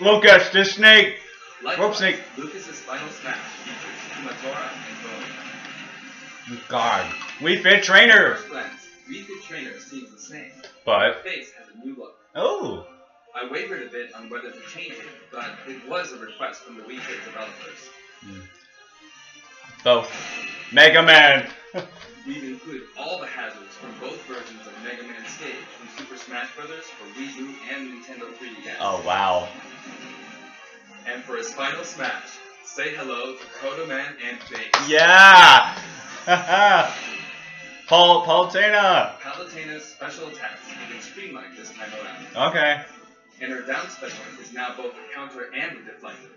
[SPEAKER 1] Look at this snake.
[SPEAKER 6] Likewise,
[SPEAKER 1] snake.
[SPEAKER 6] Lucas's final smash features Kumatora and Bone.
[SPEAKER 1] God. Wii Fit trainer.
[SPEAKER 6] Glance, Wii Fit Trainer seems the same.
[SPEAKER 1] But.
[SPEAKER 6] Face has a new look.
[SPEAKER 1] Oh.
[SPEAKER 6] I wavered a bit on whether to change it, but it was a request from the Wii Fit developers.
[SPEAKER 1] Both. Mega Man.
[SPEAKER 6] We've included all the hazards from both versions of Mega Man Stage from Super Smash Bros. for Wii U and Nintendo 3DS.
[SPEAKER 1] Oh, wow.
[SPEAKER 6] And for his final smash, say hello to Proto Man and Bass.
[SPEAKER 1] Yeah. Paul, Palutena.
[SPEAKER 6] Palutena's special attacks have been streamlined this time around,
[SPEAKER 1] Okay.
[SPEAKER 6] And her down special is now both a counter and a deflector.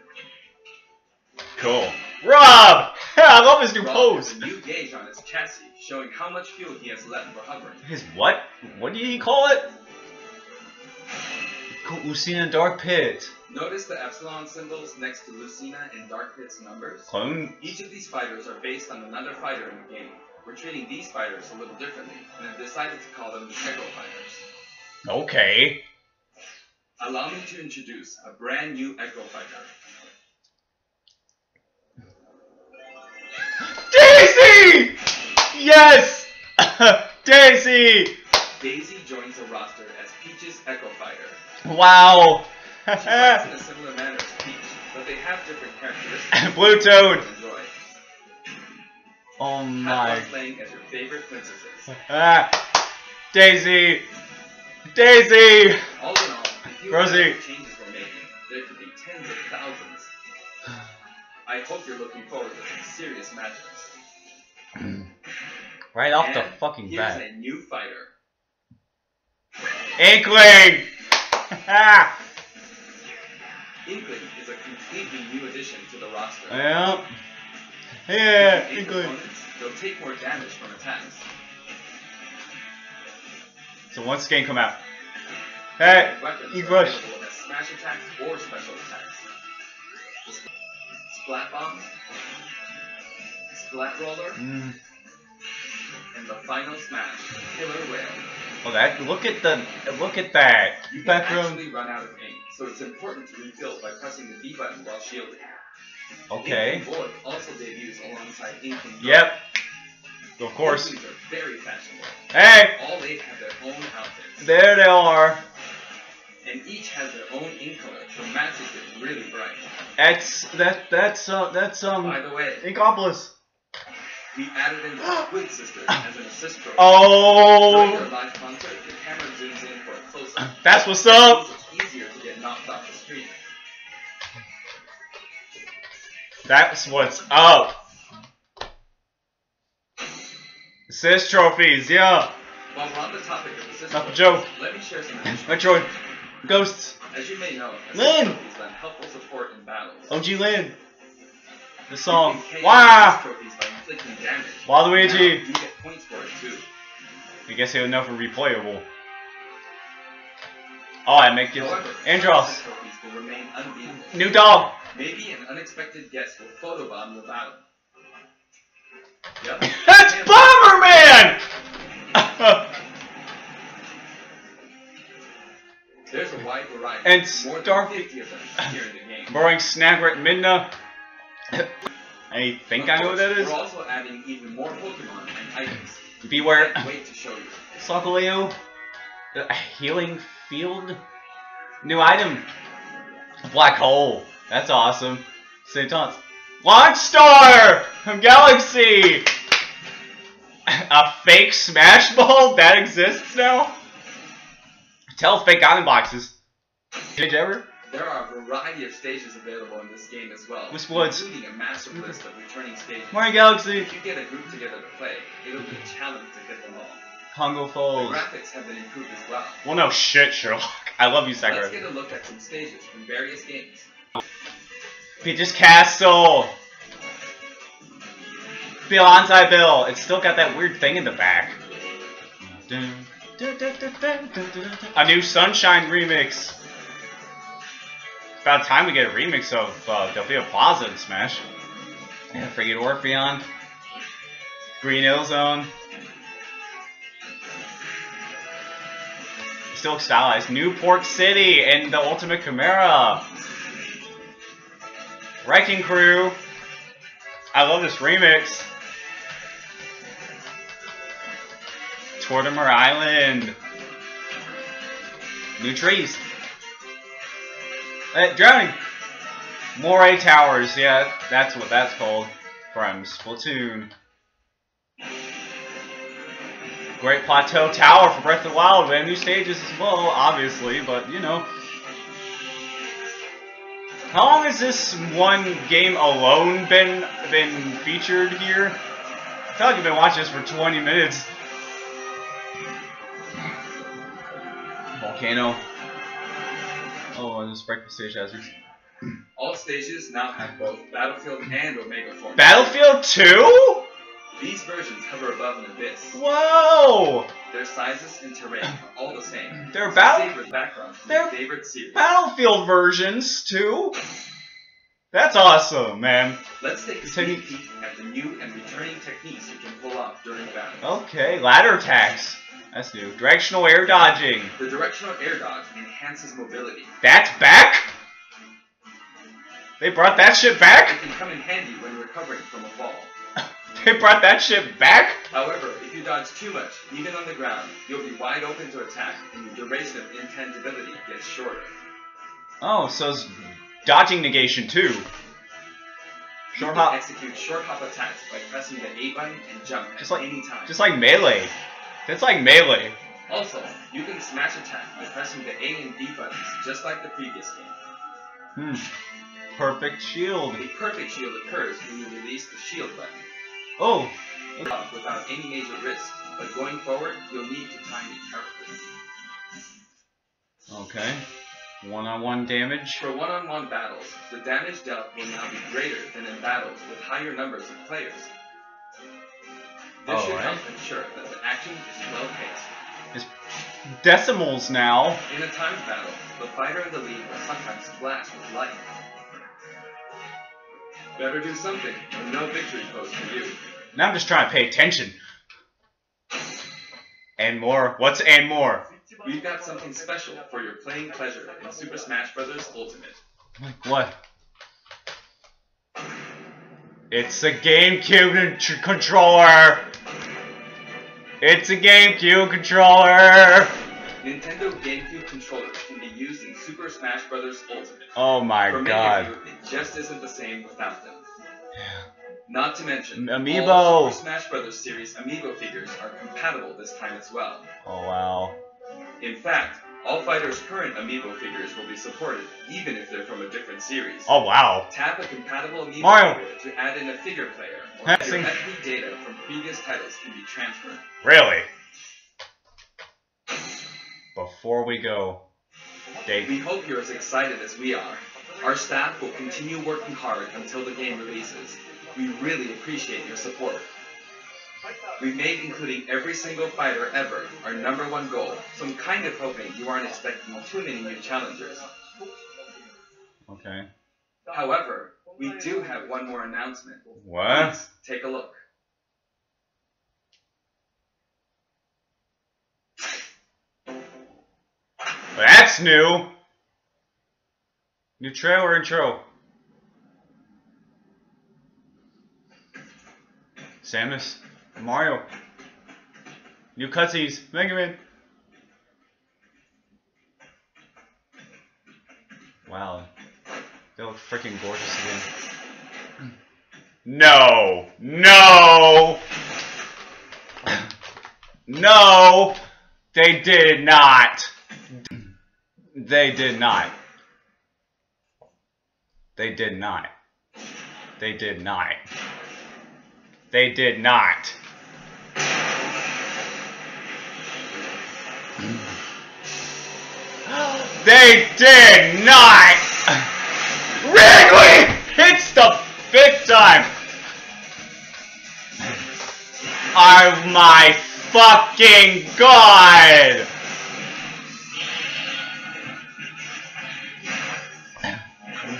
[SPEAKER 1] Cool. Rob! I love his new
[SPEAKER 6] Rob
[SPEAKER 1] pose.
[SPEAKER 6] has a new gauge on his chassis, showing how much fuel he has left for hovering.
[SPEAKER 1] His what? What do you call it? Cool, Lucina Dark Pit.
[SPEAKER 6] Notice the epsilon symbols next to Lucina and Dark Pit's numbers?
[SPEAKER 1] Clone?
[SPEAKER 6] Each of these fighters are based on another fighter in the game. We're treating these fighters a little differently, and have decided to call them the Echo Fighters.
[SPEAKER 1] Okay.
[SPEAKER 6] Allow me to introduce a brand new Echo Fighter.
[SPEAKER 1] Daisy! Yes! Daisy!
[SPEAKER 6] Daisy joins the roster as Peach's Echo Fighter.
[SPEAKER 1] Wow!
[SPEAKER 6] She fights in a similar manner to Peach, but they have different characteristics.
[SPEAKER 1] Blue Toad. Oh my.
[SPEAKER 6] playing as your favorite princesses.
[SPEAKER 1] Ah. Daisy! Daisy!
[SPEAKER 6] All in all,
[SPEAKER 1] Rosie.
[SPEAKER 6] changes we're making, there could be tens of thousands. I hope you're looking forward to some serious matchups.
[SPEAKER 1] Right off the fucking
[SPEAKER 6] here's
[SPEAKER 1] bat.
[SPEAKER 6] a new fighter.
[SPEAKER 1] Inkling!
[SPEAKER 6] Inkling is a completely new addition to the roster.
[SPEAKER 1] yep. Yeah, Inkling.
[SPEAKER 6] they'll take more damage from attacks.
[SPEAKER 1] So once game come out. Hey,
[SPEAKER 6] Weapons
[SPEAKER 1] Ink
[SPEAKER 6] are
[SPEAKER 1] Rush.
[SPEAKER 6] available as smash attacks or special attacks. Splat bomb, Splat roller,
[SPEAKER 1] Mm.
[SPEAKER 6] and the final smash, Killer Wail.
[SPEAKER 1] Oh, that look at the look at that
[SPEAKER 6] You can actually run out of ink, so it's important to refill by pressing the B button while shielding.
[SPEAKER 1] Okay.
[SPEAKER 6] Inkling Void also debuts alongside Inkling Dark.
[SPEAKER 1] Yep. Of course.
[SPEAKER 6] Are very fashionable.
[SPEAKER 1] Hey,
[SPEAKER 6] All eight have their own outfits,
[SPEAKER 1] there they are.
[SPEAKER 6] And each has their own ink color, so get really bright.
[SPEAKER 1] That's that that's uh that's
[SPEAKER 6] By
[SPEAKER 1] um
[SPEAKER 6] the way,
[SPEAKER 1] Inkopolis.
[SPEAKER 6] we added in the Squid Sisters as an assist trophy. During
[SPEAKER 1] Oh,
[SPEAKER 6] their live concert, the camera zooms in for a close-up.
[SPEAKER 1] that's what's up.
[SPEAKER 6] It's easier to get knocked off the screen.
[SPEAKER 1] That's what's up. Assist trophies, yeah.
[SPEAKER 6] While we're on the topic of assist trophies,
[SPEAKER 1] Joe.
[SPEAKER 6] let me share some additional
[SPEAKER 1] Metroid. Ghosts.
[SPEAKER 6] As you may know, assist
[SPEAKER 1] Lynn.
[SPEAKER 6] trophies lend helpful support in battles.
[SPEAKER 1] OG Lin. The song. Wow.
[SPEAKER 6] assist trophies by inflicting.
[SPEAKER 1] Waluigi.
[SPEAKER 6] You get points for it too.
[SPEAKER 1] I guess he'll know for replayable. Oh, I make it. Andros.
[SPEAKER 6] assist trophies will remain unbeatable.
[SPEAKER 1] New dog.
[SPEAKER 6] Maybe an unexpected guest will photobomb the battle. Yep.
[SPEAKER 1] That's Bomberman!
[SPEAKER 6] There's a wide variety.
[SPEAKER 1] And
[SPEAKER 6] More than
[SPEAKER 1] Starfy-
[SPEAKER 6] 50 of them here in the game.
[SPEAKER 1] Boring Snapper at Midna. I think
[SPEAKER 6] Of
[SPEAKER 1] I know what that is.
[SPEAKER 6] We're also adding even more Pokemon and items.
[SPEAKER 1] Beware.
[SPEAKER 6] Wait to show you.
[SPEAKER 1] Solgaleo. A healing field. New item. Black hole. That's awesome. Same taunts. Launch Star from Galaxy. A fake Smash Ball that exists now. Tell fake item boxes. Did you ever?
[SPEAKER 6] There are a variety of stages available in this game as well,
[SPEAKER 1] Which ones?
[SPEAKER 6] including a massive list of returning stages.
[SPEAKER 1] Mario Galaxy.
[SPEAKER 6] If you get a group together to play, it'll be a challenge to hit them all.
[SPEAKER 1] Pongo
[SPEAKER 6] The
[SPEAKER 1] Falls.
[SPEAKER 6] graphics have been improved as well.
[SPEAKER 1] Well, no shit, Sherlock. I love you,
[SPEAKER 6] Sakurai.
[SPEAKER 1] Let's
[SPEAKER 6] get a look at some stages from various games.
[SPEAKER 1] Peach's Castle. Beyonce Bill. It's still got that weird thing in the back. A new Sunshine remix. It's about time we get a remix of uh, Delfino Plaza in Smash. Yeah, Frigate Orpheon. Green Hill Zone. Still stylized. New Pork City and the Ultimate Chimera. Wrecking Crew. I love this remix. Tortimer Island. New trees. Uh, drowning. Moray Towers. Yeah, that's what that's called. From Splatoon. Great Plateau Tower for Breath of the Wild. Have new stages as well, obviously, but you know. How long has this one game alone been been featured here? I feel like I've been watching this for 20 minutes. Volcano. Oh, and this breakfast stage hazards.
[SPEAKER 6] All stages now have both Battlefield and Omega forms.
[SPEAKER 1] Battlefield 2?
[SPEAKER 6] These versions hover above an abyss.
[SPEAKER 1] Whoa!
[SPEAKER 6] Their sizes and terrain are all the same.
[SPEAKER 1] They're battle-
[SPEAKER 6] a favorite background
[SPEAKER 1] they're-
[SPEAKER 6] favorite series.
[SPEAKER 1] Battlefield versions too? That's awesome, man.
[SPEAKER 6] Let's take a sneak peek at the new and returning techniques you can pull off during battle.
[SPEAKER 1] Okay, ladder attacks. That's new. Directional air dodging.
[SPEAKER 6] The directional air dodge enhances mobility.
[SPEAKER 1] That's back? They brought that shit back?
[SPEAKER 6] It can come in handy when recovering from a fall.
[SPEAKER 1] They brought that shit back?
[SPEAKER 6] However, if you dodge too much, even on the ground, you'll be wide open to attack, and your duration of intangibility gets shorter.
[SPEAKER 1] Oh, so it's dodging negation too. Short hop.
[SPEAKER 6] execute short hop attacks by pressing the A button and jump
[SPEAKER 1] Just
[SPEAKER 6] at
[SPEAKER 1] like-
[SPEAKER 6] any time.
[SPEAKER 1] Just like melee. That's like melee.
[SPEAKER 6] Also, you can smash attack by pressing the A and B buttons, just like the previous game.
[SPEAKER 1] Hmm. Perfect shield.
[SPEAKER 6] A perfect shield occurs when you release the shield button.
[SPEAKER 1] Oh,
[SPEAKER 6] without any major risk, but going forward, you'll need to time it carefully.
[SPEAKER 1] okay. One-on-one damage.
[SPEAKER 6] For one-on-one battles, the damage dealt will now be greater than in battles with higher numbers of players. This oh, should
[SPEAKER 1] Alright.
[SPEAKER 6] help ensure that the action is well paced.
[SPEAKER 1] It's Decimals now.
[SPEAKER 6] In a timed battle, the fighter in the lead will sometimes splash with light. Better do something, or no victory pose for you.
[SPEAKER 1] Now I'm just trying to pay attention. And more. What's and more?
[SPEAKER 6] We've got something special for your playing pleasure in Super Smash Bros. Ultimate.
[SPEAKER 1] Like what? It's a GameCube controller. It's a GameCube controller.
[SPEAKER 6] Nintendo GameCube controllers can be used in Super Smash Bros. Ultimate.
[SPEAKER 1] Oh my
[SPEAKER 6] For
[SPEAKER 1] god.
[SPEAKER 6] you, it just isn't the same without them. Not to mention,
[SPEAKER 1] Amiibo.
[SPEAKER 6] all Super Smash Bros. series Amiibo figures are compatible this time as well.
[SPEAKER 1] Oh wow.
[SPEAKER 6] In fact, all fighters' current Amiibo figures will be supported, even if they're from a different series.
[SPEAKER 1] Oh wow.
[SPEAKER 6] Tap a compatible Amiibo
[SPEAKER 1] Mario.
[SPEAKER 6] to add in a figure player, or
[SPEAKER 1] in-
[SPEAKER 6] data from previous titles can be transferred.
[SPEAKER 1] Really? Before we go, Dave.
[SPEAKER 6] We hope you're as excited as we are. Our staff will continue working hard until the game releases. We really appreciate your support. We've made including every single fighter ever our number one goal, so I'm kind of hoping you aren't expecting too many new challengers.
[SPEAKER 1] Okay.
[SPEAKER 6] However, we do have one more announcement.
[SPEAKER 1] What?
[SPEAKER 6] Please take a look.
[SPEAKER 1] That's new. New trailer intro. Samus, Mario. New cutscenes, Mega Man. Wow, they look freaking gorgeous again. No, no, no, they did not. They did not. They did not. They did not. They did not. They did not! Ridley hits the fifth time! Oh my fucking god!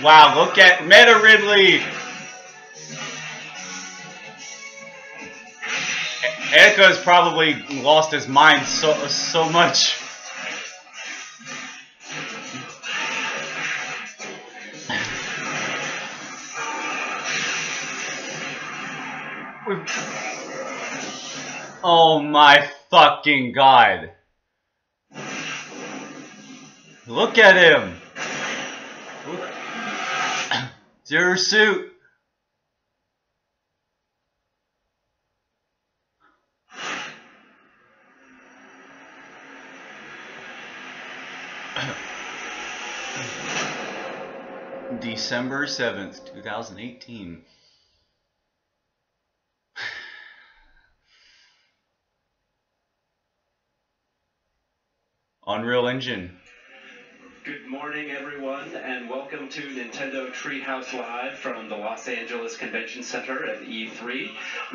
[SPEAKER 1] Wow, look at Meta Ridley! Etika has probably lost his mind so so much. Oh my fucking god. Look at him. Zero suit. December 7th, 2018. Unreal Engine.
[SPEAKER 7] Good morning, everyone, and welcome to Nintendo Treehouse Live from the Los Angeles Convention Center at E3.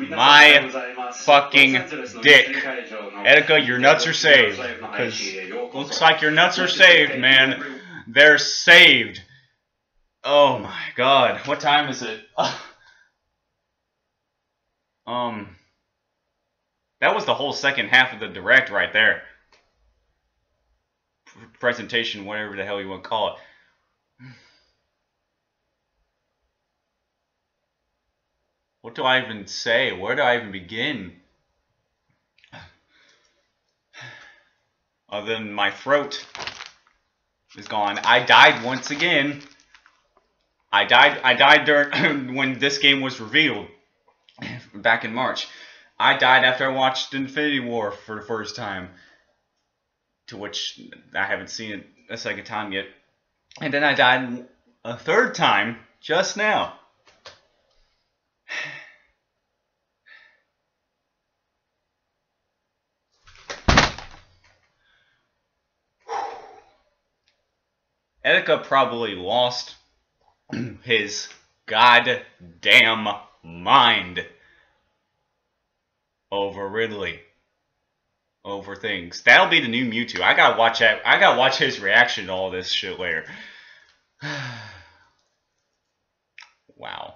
[SPEAKER 1] My fucking dick. Etika, your nuts are saved. Because looks like your nuts are saved, man. They're saved. Oh my god. What time is it? um. That was the whole second half of the direct right there presentation, whatever the hell you want to call it. What do I even say? Where do I even begin? Other than my throat is gone. I died once again. I died I died during when this game was revealed back in March. I died after I watched Infinity War for the first time to which I haven't seen it a second time yet. And then I died a third time just now. Etika probably lost his goddamn mind over Ridley over things. That'll be the new Mewtwo. I gotta watch that. I gotta watch his reaction to all this shit later. wow.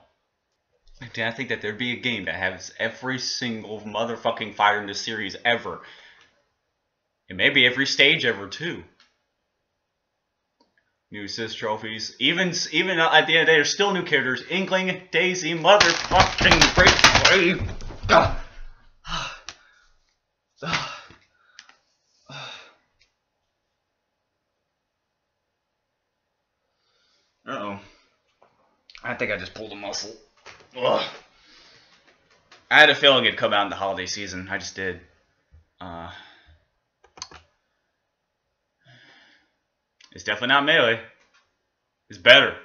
[SPEAKER 1] Did I think that there'd be a game that has every single motherfucking fighter in the series ever? And maybe every stage ever too. New assist trophies. Even even uh, at the end of the day, there's still new characters. Inkling, Daisy, motherfucking Great ah. I think I just pulled a muscle. Ugh. I had a feeling it'd come out in the holiday season. I just did. Uh, it's definitely not melee. It's better.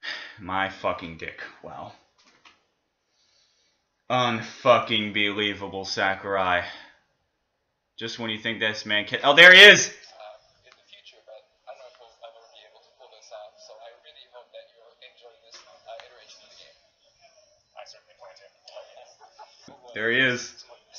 [SPEAKER 1] My fucking dick. Wow. Unfucking believable, Sakurai. Just when you think this man can- Oh, there he is!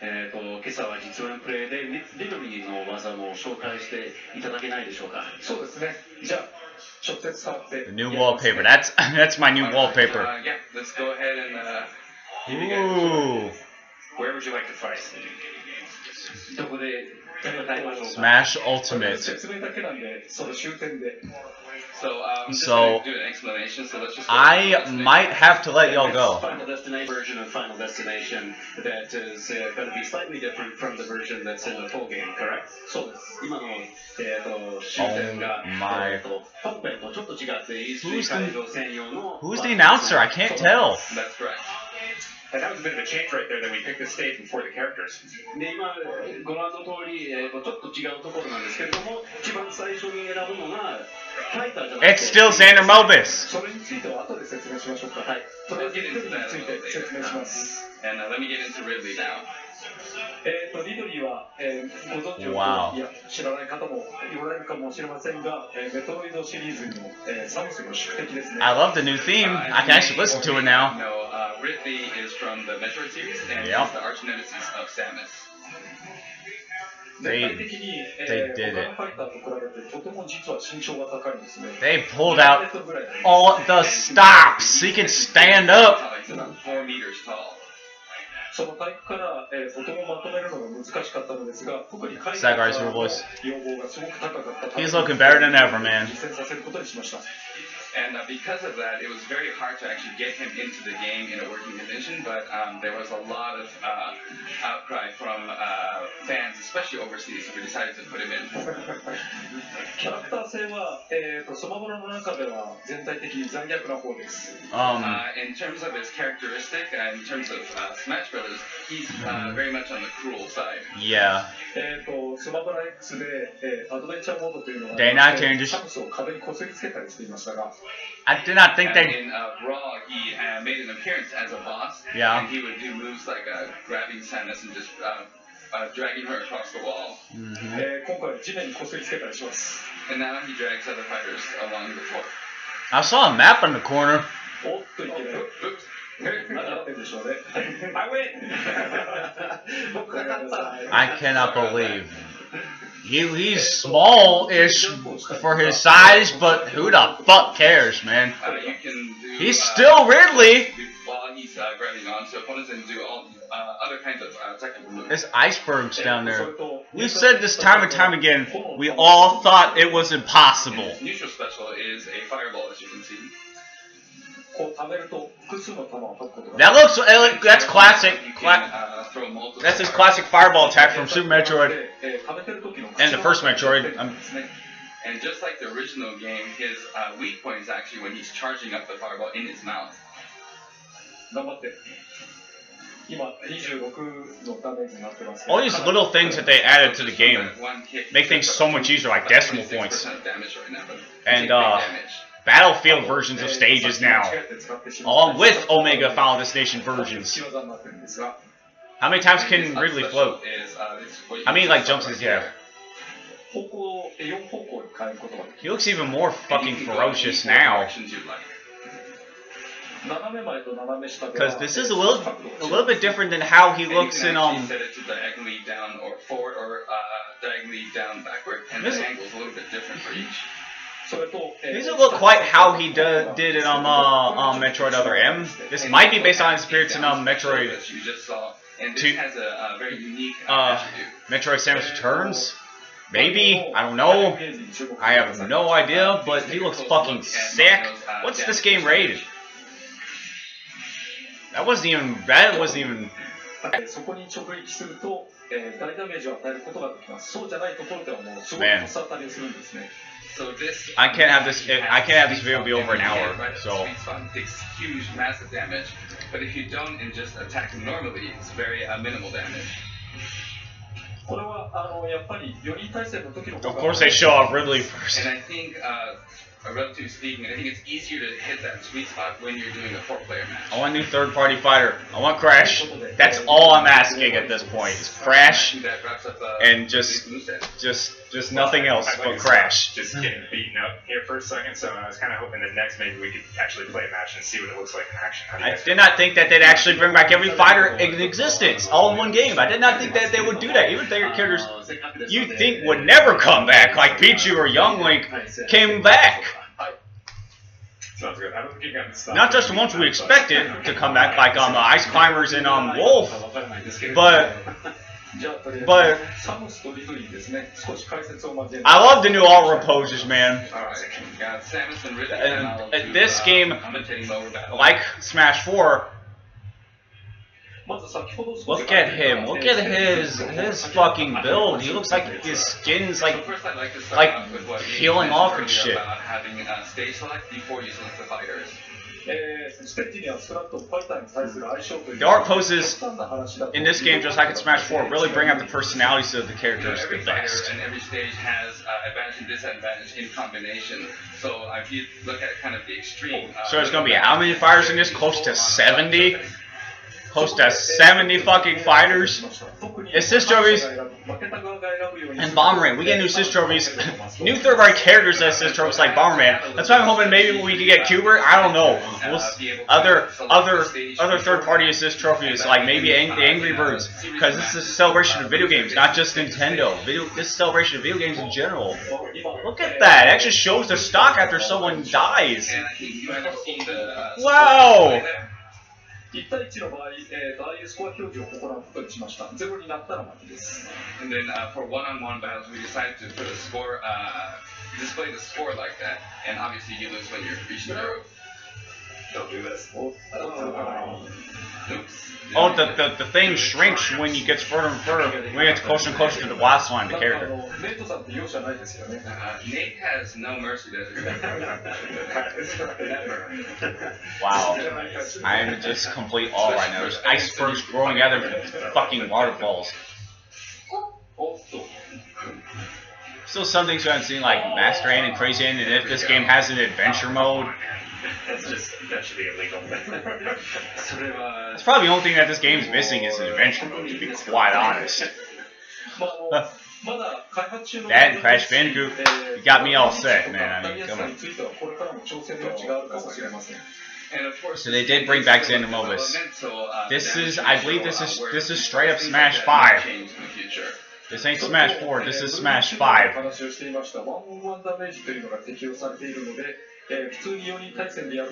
[SPEAKER 7] えー、と今朝は実演プレイでリリドリーの技も紹介していただけないでしょうか。
[SPEAKER 5] そうですね。じゃあ、直接触って。
[SPEAKER 1] The new wallpaper. That's that's my new wallpaper.
[SPEAKER 6] Uh, yeah, let's go ahead and uh, give you guys a
[SPEAKER 1] Ooh.
[SPEAKER 7] Where would you like to fight? どこでやりたいましょうか
[SPEAKER 1] Smash Ultimate.
[SPEAKER 7] 説明だけなんで、その終点で。
[SPEAKER 6] So um, just
[SPEAKER 1] So,
[SPEAKER 6] gonna do an explanation. So let's just. go
[SPEAKER 1] I
[SPEAKER 6] to the next
[SPEAKER 1] might have to let y'all go.
[SPEAKER 7] Final Destination version of Final Destination that is uh, going to be slightly different from the version that's in the full game, correct? そうです。今の、えー、と終点が、
[SPEAKER 1] Oh my.
[SPEAKER 7] えーと本編とちょっと違って、イースト
[SPEAKER 1] Who's the-
[SPEAKER 7] 街道専用の
[SPEAKER 1] Who's the announcer? I can't tell.
[SPEAKER 6] That's correct.
[SPEAKER 5] And that was a bit of a change right there that we picked the stage before the characters.
[SPEAKER 1] It's still Xander
[SPEAKER 6] Melvis! Uh, let me get into Ridley now.
[SPEAKER 7] えー、とリドリーは、えー、ご存知の
[SPEAKER 1] Wow.
[SPEAKER 7] いや知らない方もおられるかもしれませんが、えー、メトロイドシリーズの、えー、サムスンの宿敵ですね
[SPEAKER 1] I love the new theme. I can actually listen to it now.
[SPEAKER 6] No, uh, Ridley is from the Metroid series and
[SPEAKER 1] Yep.
[SPEAKER 6] he's the arch nemesis of Samus.
[SPEAKER 7] 全体的に、え
[SPEAKER 1] they
[SPEAKER 7] ー、
[SPEAKER 1] did
[SPEAKER 7] 他のファイターと比べてとても実は身長が高いんですね
[SPEAKER 1] They pulled out
[SPEAKER 7] 2メートルぐらい
[SPEAKER 1] all the stops. He can stand up.
[SPEAKER 6] He's about four meters tall.
[SPEAKER 7] その体育から、えー、とてもまとめるのが難しかったのですが、特に海外の.要望がすごく高かったため
[SPEAKER 1] He's looking better than ever, man.
[SPEAKER 7] 実践させることにしました。
[SPEAKER 6] And uh, because of that, it was very hard to actually get him into the game in a working condition, but um, there was a lot of uh, outcry from uh, fans, especially overseas, so we decided to put him in.
[SPEAKER 7] キャラクター性は、えー、とスマブラの中では全体的に残虐な方です。
[SPEAKER 1] Um,
[SPEAKER 6] Uh, in terms of his characteristic, uh, in terms of uh, Smash Brothers, he's uh, very much on the cruel side.
[SPEAKER 1] yeah.
[SPEAKER 7] えー、とスマブラ X で、えー、アドベンチャーモードというのが、
[SPEAKER 1] でなチェンジし
[SPEAKER 7] サムスを壁にこすりつけたりしていましたが、
[SPEAKER 1] I do not think they.
[SPEAKER 6] In uh, Brawl, he uh, made an appearance as a boss.
[SPEAKER 1] Yeah.
[SPEAKER 6] And he would do moves like uh, grabbing Samus and just uh, uh, dragging her across the wall.
[SPEAKER 7] Mm-hmm.
[SPEAKER 6] And now he drags other fighters along the floor.
[SPEAKER 1] I saw a map in the corner.
[SPEAKER 7] Oh,
[SPEAKER 6] oops.
[SPEAKER 7] I win!
[SPEAKER 1] I cannot believe he, he's small-ish for his size, but who the fuck cares, man? He's still Ridley. There's icebergs down there. We've said this time and time again. We all thought it was impossible.
[SPEAKER 6] Special is a fireball, as you can see.
[SPEAKER 1] That looks eh, that's classic. Cla
[SPEAKER 6] uh,
[SPEAKER 1] that's his classic fireball attack from Super Metroid and the first Metroid. I'm
[SPEAKER 6] and just like the original game, his uh, weak point is actually when he's charging up the fireball in his mouth.
[SPEAKER 1] All these little things that they added to the game make things so much easier, like decimal points. And uh, Battlefield versions of stages now, along with Omega Final Destination versions. How many times can Ridley float? How many like jumps does he have? He looks even more fucking ferocious now. Because this is a little, a little bit different than how he looks in um.
[SPEAKER 6] Set it to diagonally down or forward or uh, diagonally down backward, and
[SPEAKER 1] this,
[SPEAKER 6] the angle's a little bit different for each.
[SPEAKER 1] These don't look quite how he do, did it on uh, um, Metroid Other M. This might be based on his appearance in um, Metroid. 2.
[SPEAKER 6] has a, very unique uh,
[SPEAKER 1] Metroid Samus Returns. Maybe I don't know. I have no idea, but he looks fucking sick. What's this game rated? That wasn't even. That wasn't even.
[SPEAKER 7] そこに直撃すると、えー、大ダメージを与えることができます。そうじゃないところではもうすご
[SPEAKER 1] く
[SPEAKER 7] 刺さったりするんですね。
[SPEAKER 6] so this
[SPEAKER 1] I can't have this. I can't have this video be over an hour.
[SPEAKER 6] Right
[SPEAKER 1] so
[SPEAKER 6] takes huge, massive damage. But if you don't and just attack normally, it's very uh, minimal damage.
[SPEAKER 1] Of course, they show off Ridley first.
[SPEAKER 6] And I think, uh, relatively speaking, I think it's easier to hit that sweet spot when you're doing a four-player match.
[SPEAKER 1] I want a new third-party fighter. I want Crash. That's all I'm asking at this point. Crash
[SPEAKER 6] uh,
[SPEAKER 1] and just, just just nothing else but Crash.
[SPEAKER 5] Just getting beaten up here for a second, so I was kind of hoping that next maybe we could actually play a match and see what it looks like in action.
[SPEAKER 1] I did not think that they'd actually bring back every fighter in existence all in one game. I did not think that they would do that. Even their characters you think would never come back, like Pichu or Young Link came back. Not just the ones we expected to come back, like um, Ice Climbers and um, Wolf, but but I love the new all poses, man.
[SPEAKER 6] And,
[SPEAKER 1] and this
[SPEAKER 6] uh,
[SPEAKER 1] game, like Smash 4, Look at him. Look at his his fucking build. He looks like his skin's like
[SPEAKER 6] like
[SPEAKER 1] peeling off and shit.
[SPEAKER 6] The
[SPEAKER 1] art poses in this game, just like in Smash 4, really bring out the personalities of the characters the best.
[SPEAKER 6] And every stage has uh, advantage and disadvantage in combination. So uh, if you look at kind of the extreme. Uh,
[SPEAKER 1] so there's going to be how many fires in this? Close to 70? host us 70 fucking fighters.
[SPEAKER 8] It's
[SPEAKER 1] sis trophies and Bomberman. We get new sis trophies, new third party characters as sis trophies like Bomberman. That's why I'm hoping maybe we can get Cuber. I don't know. We'll other other other third party assist trophies like maybe Ang the Angry Birds because this is a celebration of video games, not just Nintendo. Video this is a celebration of video games in general. Look at that. It actually shows their stock after someone dies. Wow.
[SPEAKER 8] 1対1の場合、えーとああいうスコア表示を行うことにしましたゼロになったら負けです
[SPEAKER 6] And then uh, for one-on-one battles, we decided to put a score, uh, display the score like that. And obviously, you lose when you're reaching zero. Don't do this. Oops.
[SPEAKER 1] Oh, Oh, the, the, the thing shrinks when you gets further and further, when it gets closer and closer to the blast line, the character.
[SPEAKER 6] Uh, Nate has no mercy, does he?
[SPEAKER 1] wow. I am just complete all right now. There's icebergs growing out of fucking waterfalls. Still some things we haven't seen, like Master Hand and Crazy Hand, and if this game has an adventure mode,
[SPEAKER 2] That's just, that should be illegal.
[SPEAKER 7] それは
[SPEAKER 1] that's probably the only thing that this game's missing is an adventure mode, to be quite honest.
[SPEAKER 8] まああのまだ開発中の
[SPEAKER 1] That and Crash Bandicoot
[SPEAKER 8] えー
[SPEAKER 1] got me all set, man. I mean,
[SPEAKER 8] や
[SPEAKER 1] come
[SPEAKER 8] さ
[SPEAKER 1] on.
[SPEAKER 8] についてはこれからも挑戦の余地があるかもしれません
[SPEAKER 6] And of course,
[SPEAKER 1] So they did bring back Xander Mobus.
[SPEAKER 6] So, uh,
[SPEAKER 1] This
[SPEAKER 6] the
[SPEAKER 1] is-
[SPEAKER 6] damage
[SPEAKER 1] I believe
[SPEAKER 6] ratio,
[SPEAKER 1] this is-
[SPEAKER 6] uh, where
[SPEAKER 1] this is straight up
[SPEAKER 6] things
[SPEAKER 1] Smash
[SPEAKER 6] like that might
[SPEAKER 1] 5.
[SPEAKER 6] change in the future.
[SPEAKER 1] This ain't Smash 4, this is Smash 5.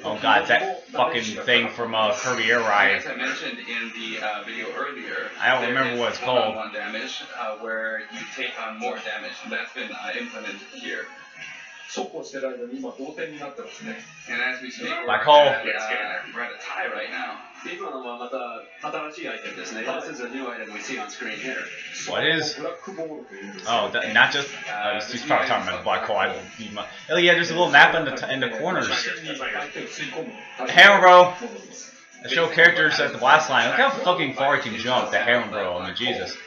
[SPEAKER 1] Oh god, that fucking thing from uh, Kirby Air Ride.
[SPEAKER 6] As I mentioned in the uh, video earlier,
[SPEAKER 1] I don't remember what it's called.
[SPEAKER 6] One damage uh, where you take on more damage, and that's been uh, implemented here. And as we speak. We're, uh, we're at a tie right now
[SPEAKER 7] 今のはまた新しいアイテムですね。This is a new item we see on screen here.
[SPEAKER 1] What is?
[SPEAKER 8] ブラックボールというんです
[SPEAKER 1] Oh, that, not just. Uh, he's probably talking about the black hole. I will be my. Oh yeah, there's a little map in the t- in the corners.
[SPEAKER 8] 真に相手を吸い込む
[SPEAKER 1] Hammer bro.
[SPEAKER 8] ものです
[SPEAKER 1] I show characters at the blast line. Look how fucking far he can jump. The Heron Bro. I mean, Jesus.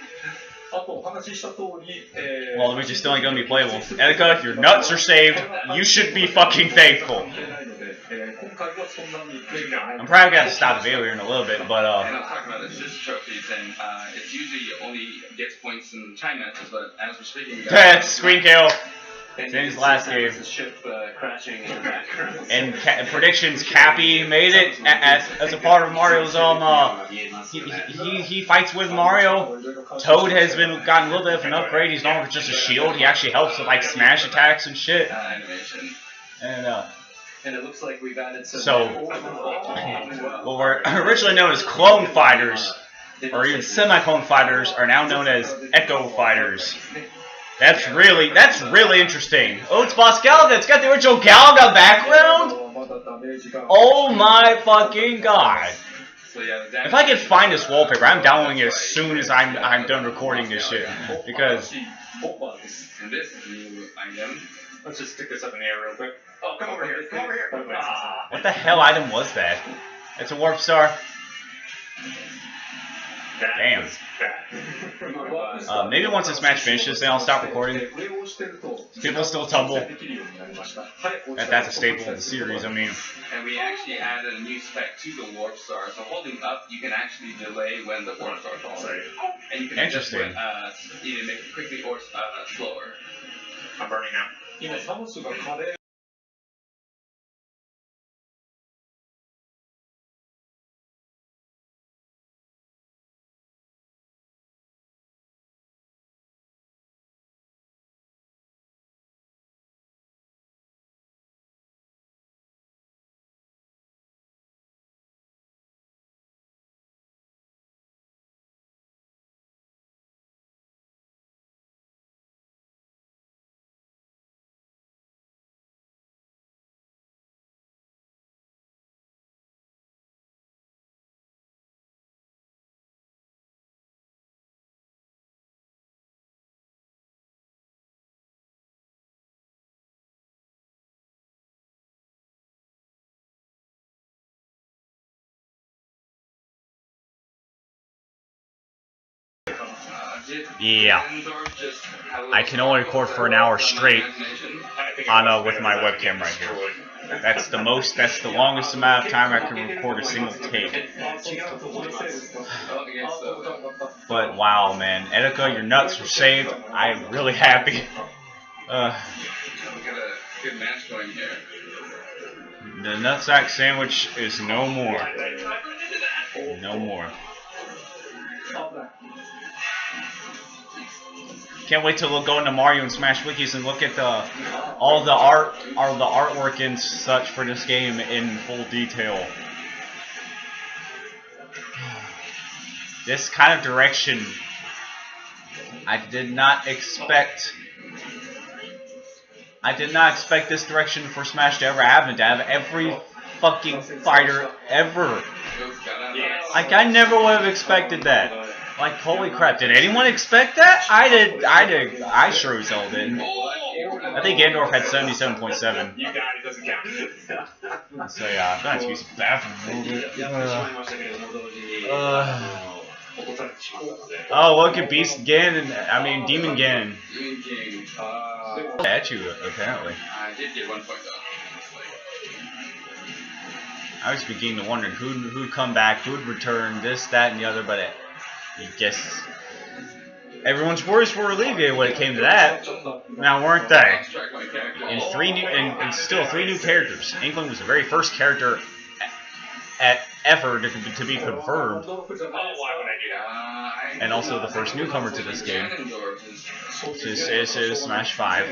[SPEAKER 8] あとお話しした通り、えー
[SPEAKER 1] Well, which is still ain't gonna be playable. Etika, your nuts are saved. You should be fucking thankful. I'm probably gonna stop the video in a little bit, but uh.
[SPEAKER 6] And
[SPEAKER 1] I
[SPEAKER 6] was talking about the assist trophies, and uh, it's usually only gets points in China, but as we're speaking.
[SPEAKER 1] About, screen kill.
[SPEAKER 7] James
[SPEAKER 1] last game.
[SPEAKER 7] Ship, uh, crashing
[SPEAKER 1] and ca predictions, Cappy made it as, as a part of Mario's um. Uh, he, he he fights with Mario. Toad has been gotten a little bit of an upgrade. He's not just a shield. He actually helps with like smash attacks and shit.
[SPEAKER 6] Uh,
[SPEAKER 1] and uh.
[SPEAKER 7] And it looks like we've added some.
[SPEAKER 1] So, what were originally known as clone fighters, or even semi-clone fighters, are now known as echo fighters. That's really, that's really interesting. Oh, it's Boss Galaga. It's got the original Galaga background. Oh my fucking god. If I can find this wallpaper, I'm downloading it as soon as I'm I'm done recording this shit because.
[SPEAKER 2] Let's just stick this up in the air real quick. Oh, come over here. Come over here. Ah.
[SPEAKER 1] what the hell item was that? It's a warp star.
[SPEAKER 2] That
[SPEAKER 1] Damn. Uh, maybe once this match finishes, then I'll stop recording. People still tumble. That, that's a staple of the series. I mean,
[SPEAKER 6] and we actually added a new spec to the warp star. So holding up, you can actually delay when the warp star falls, and you can adjust
[SPEAKER 1] Interesting.
[SPEAKER 6] it, uh, either make it quickly or uh, slower.
[SPEAKER 2] I'm burning out.
[SPEAKER 1] Yeah. I can only record for an hour straight on uh, with my webcam right here. That's the most. That's the longest amount of time I can record a single take. But wow, man, Etika, your nuts were saved. I'm really happy. Uh, the nutsack sandwich is no more. No more. Can't wait till we'll go into Mario and Smash Wikis and look at the all the art, all the artwork and such for this game in full detail. This kind of direction, I did not expect. I did not expect this direction for Smash to ever happen. To have every fucking fighter ever. Like I never would have expected that. Like holy crap! Did anyone expect that? I did. I did. I sure as hell did. I think Ganondorf had seventy-seven point seven.
[SPEAKER 8] You got it. Doesn't count.
[SPEAKER 1] So yeah, that's use a little bit. Uh, oh, look at Beast Ganon. I mean Demon Ganon.
[SPEAKER 7] Uh,
[SPEAKER 1] at you apparently.
[SPEAKER 6] I did get one point though.
[SPEAKER 1] I was beginning to wonder who who'd come back, who'd return, this, that, and the other, but. It, I guess everyone's worries were alleviated when it came to that. Now weren't they? And three new and, and still three new characters. Inkling was the very first character at ever to, to be confirmed?
[SPEAKER 6] Uh,
[SPEAKER 1] and also the first newcomer to this game. This is, is Smash Five.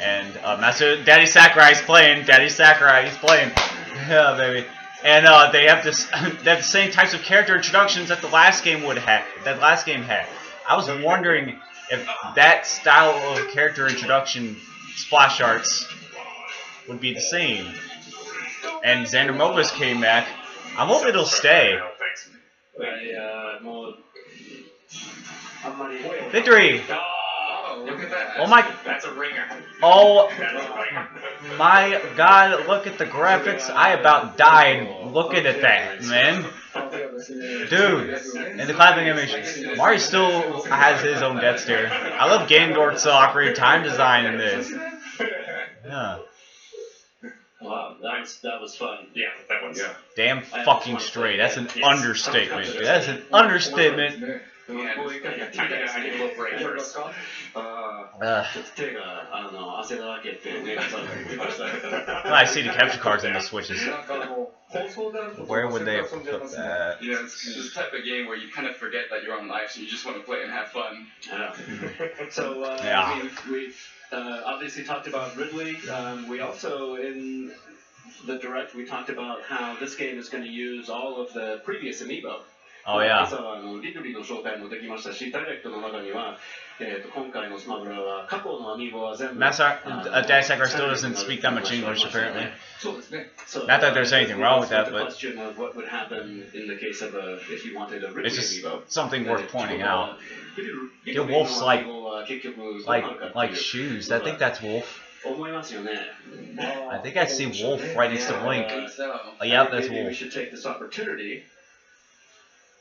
[SPEAKER 1] And that's who Daddy Sakurai's playing. Daddy Sakurai, he's playing. Yeah, baby and uh, they have this they have the same types of character introductions that the last game would have that last game had. I was wondering if that style of character introduction splash arts would be the same. And Xander Mobus came back. I'm hoping it'll stay. Victory!
[SPEAKER 6] Oh, look at that.
[SPEAKER 1] Oh my,
[SPEAKER 8] That's a ringer.
[SPEAKER 1] oh
[SPEAKER 8] a ringer.
[SPEAKER 1] my God! Look at the graphics. I about died looking at that, man. Dude, and the clapping animations. Mario still has his own death stare. I love Ganondorf's awkward time design in this. Yeah.
[SPEAKER 7] Wow, that was, that was fun.
[SPEAKER 8] Yeah, that one's. Yeah.
[SPEAKER 1] Damn fucking straight. That's an understatement. That's an understatement.
[SPEAKER 7] こういう感じで
[SPEAKER 8] I need, I need a little break first.
[SPEAKER 7] あ
[SPEAKER 1] Uh,
[SPEAKER 7] あ、ちょっと手が、あの、汗だらけってね、さんが言ってました。
[SPEAKER 1] when I see the capture cards in the switches,
[SPEAKER 8] なんかあの放送であることを
[SPEAKER 1] where would they
[SPEAKER 8] 忘
[SPEAKER 1] have
[SPEAKER 8] れて遊んじゃい
[SPEAKER 1] put
[SPEAKER 8] ますね
[SPEAKER 1] that?
[SPEAKER 6] Yeah, it's this type of game where you kind of forget that you're on live, so you just want to play and have fun.
[SPEAKER 7] Yeah. So uh,
[SPEAKER 1] Yeah.
[SPEAKER 7] we've, we've uh, obviously talked about Ridley. Um, we also in the direct we talked about how this game is going to use all of the previous amiibo.
[SPEAKER 1] Oh, 今
[SPEAKER 7] 朝はあのリルリの招待もできましたし、ダイレクトの中には、えー、と今回のスマブラは過去のアミーボは全部。Mass our,
[SPEAKER 1] uh, still doesn't speak that much English, apparently. Not that there's anything wrong with that, but. It's just something worth pointing out. Your wolf's like, like,
[SPEAKER 7] like
[SPEAKER 1] shoes. I think that's wolf. I think I see Wolf right next to
[SPEAKER 6] Blink.
[SPEAKER 1] Oh, yeah, that's
[SPEAKER 7] Wolf. We should take this opportunity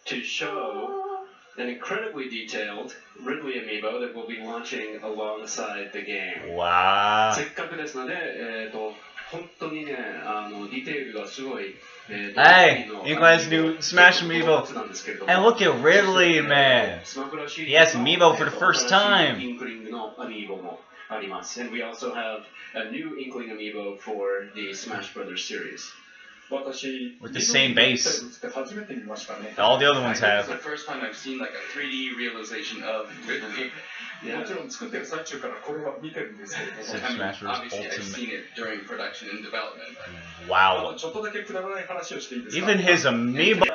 [SPEAKER 7] to show an incredibly detailed Ridley amiibo that will be launching alongside the game.
[SPEAKER 1] Wow.
[SPEAKER 7] せっかくですので、えー、と本当にね、あのディテールがすごい。えーと
[SPEAKER 1] Hey,
[SPEAKER 7] の
[SPEAKER 1] you guys new Smash Amiibo.
[SPEAKER 7] なんですけれども
[SPEAKER 1] And look at Ridley, man.
[SPEAKER 7] スマブラシリ
[SPEAKER 1] He
[SPEAKER 7] ー
[SPEAKER 1] has
[SPEAKER 7] ズの
[SPEAKER 1] Amiibo for the first
[SPEAKER 7] 新し
[SPEAKER 1] time.
[SPEAKER 7] いインクリングのアミーボもあります。And we also have a new Inkling amiibo for the Smash Brothers series.
[SPEAKER 1] with the same base. All the other ones have.
[SPEAKER 6] The first time I've seen like a 3D realization of Ridley. yeah. Super
[SPEAKER 1] Smash Bros.
[SPEAKER 6] Obviously, I've seen it during production and development.
[SPEAKER 1] Wow. Even his amiibo.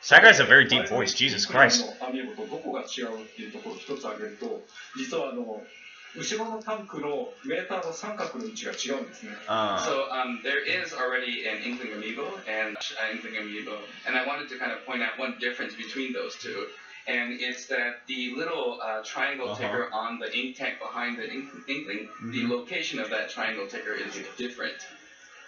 [SPEAKER 8] So that
[SPEAKER 1] guy's a very deep voice, Jesus Christ.
[SPEAKER 8] 後ろのタンクのメーターの三角の位置が違うんですね。
[SPEAKER 1] Uh,
[SPEAKER 6] So um, there is already an Inkling amiibo and an Inkling amiibo, and I wanted to kind of point out one difference between those two, and it's that the little uh, triangle
[SPEAKER 1] Uh-huh.
[SPEAKER 6] ticker on the ink tank behind the ink- Inkling, the
[SPEAKER 1] Mhm.
[SPEAKER 6] location of that triangle ticker is different.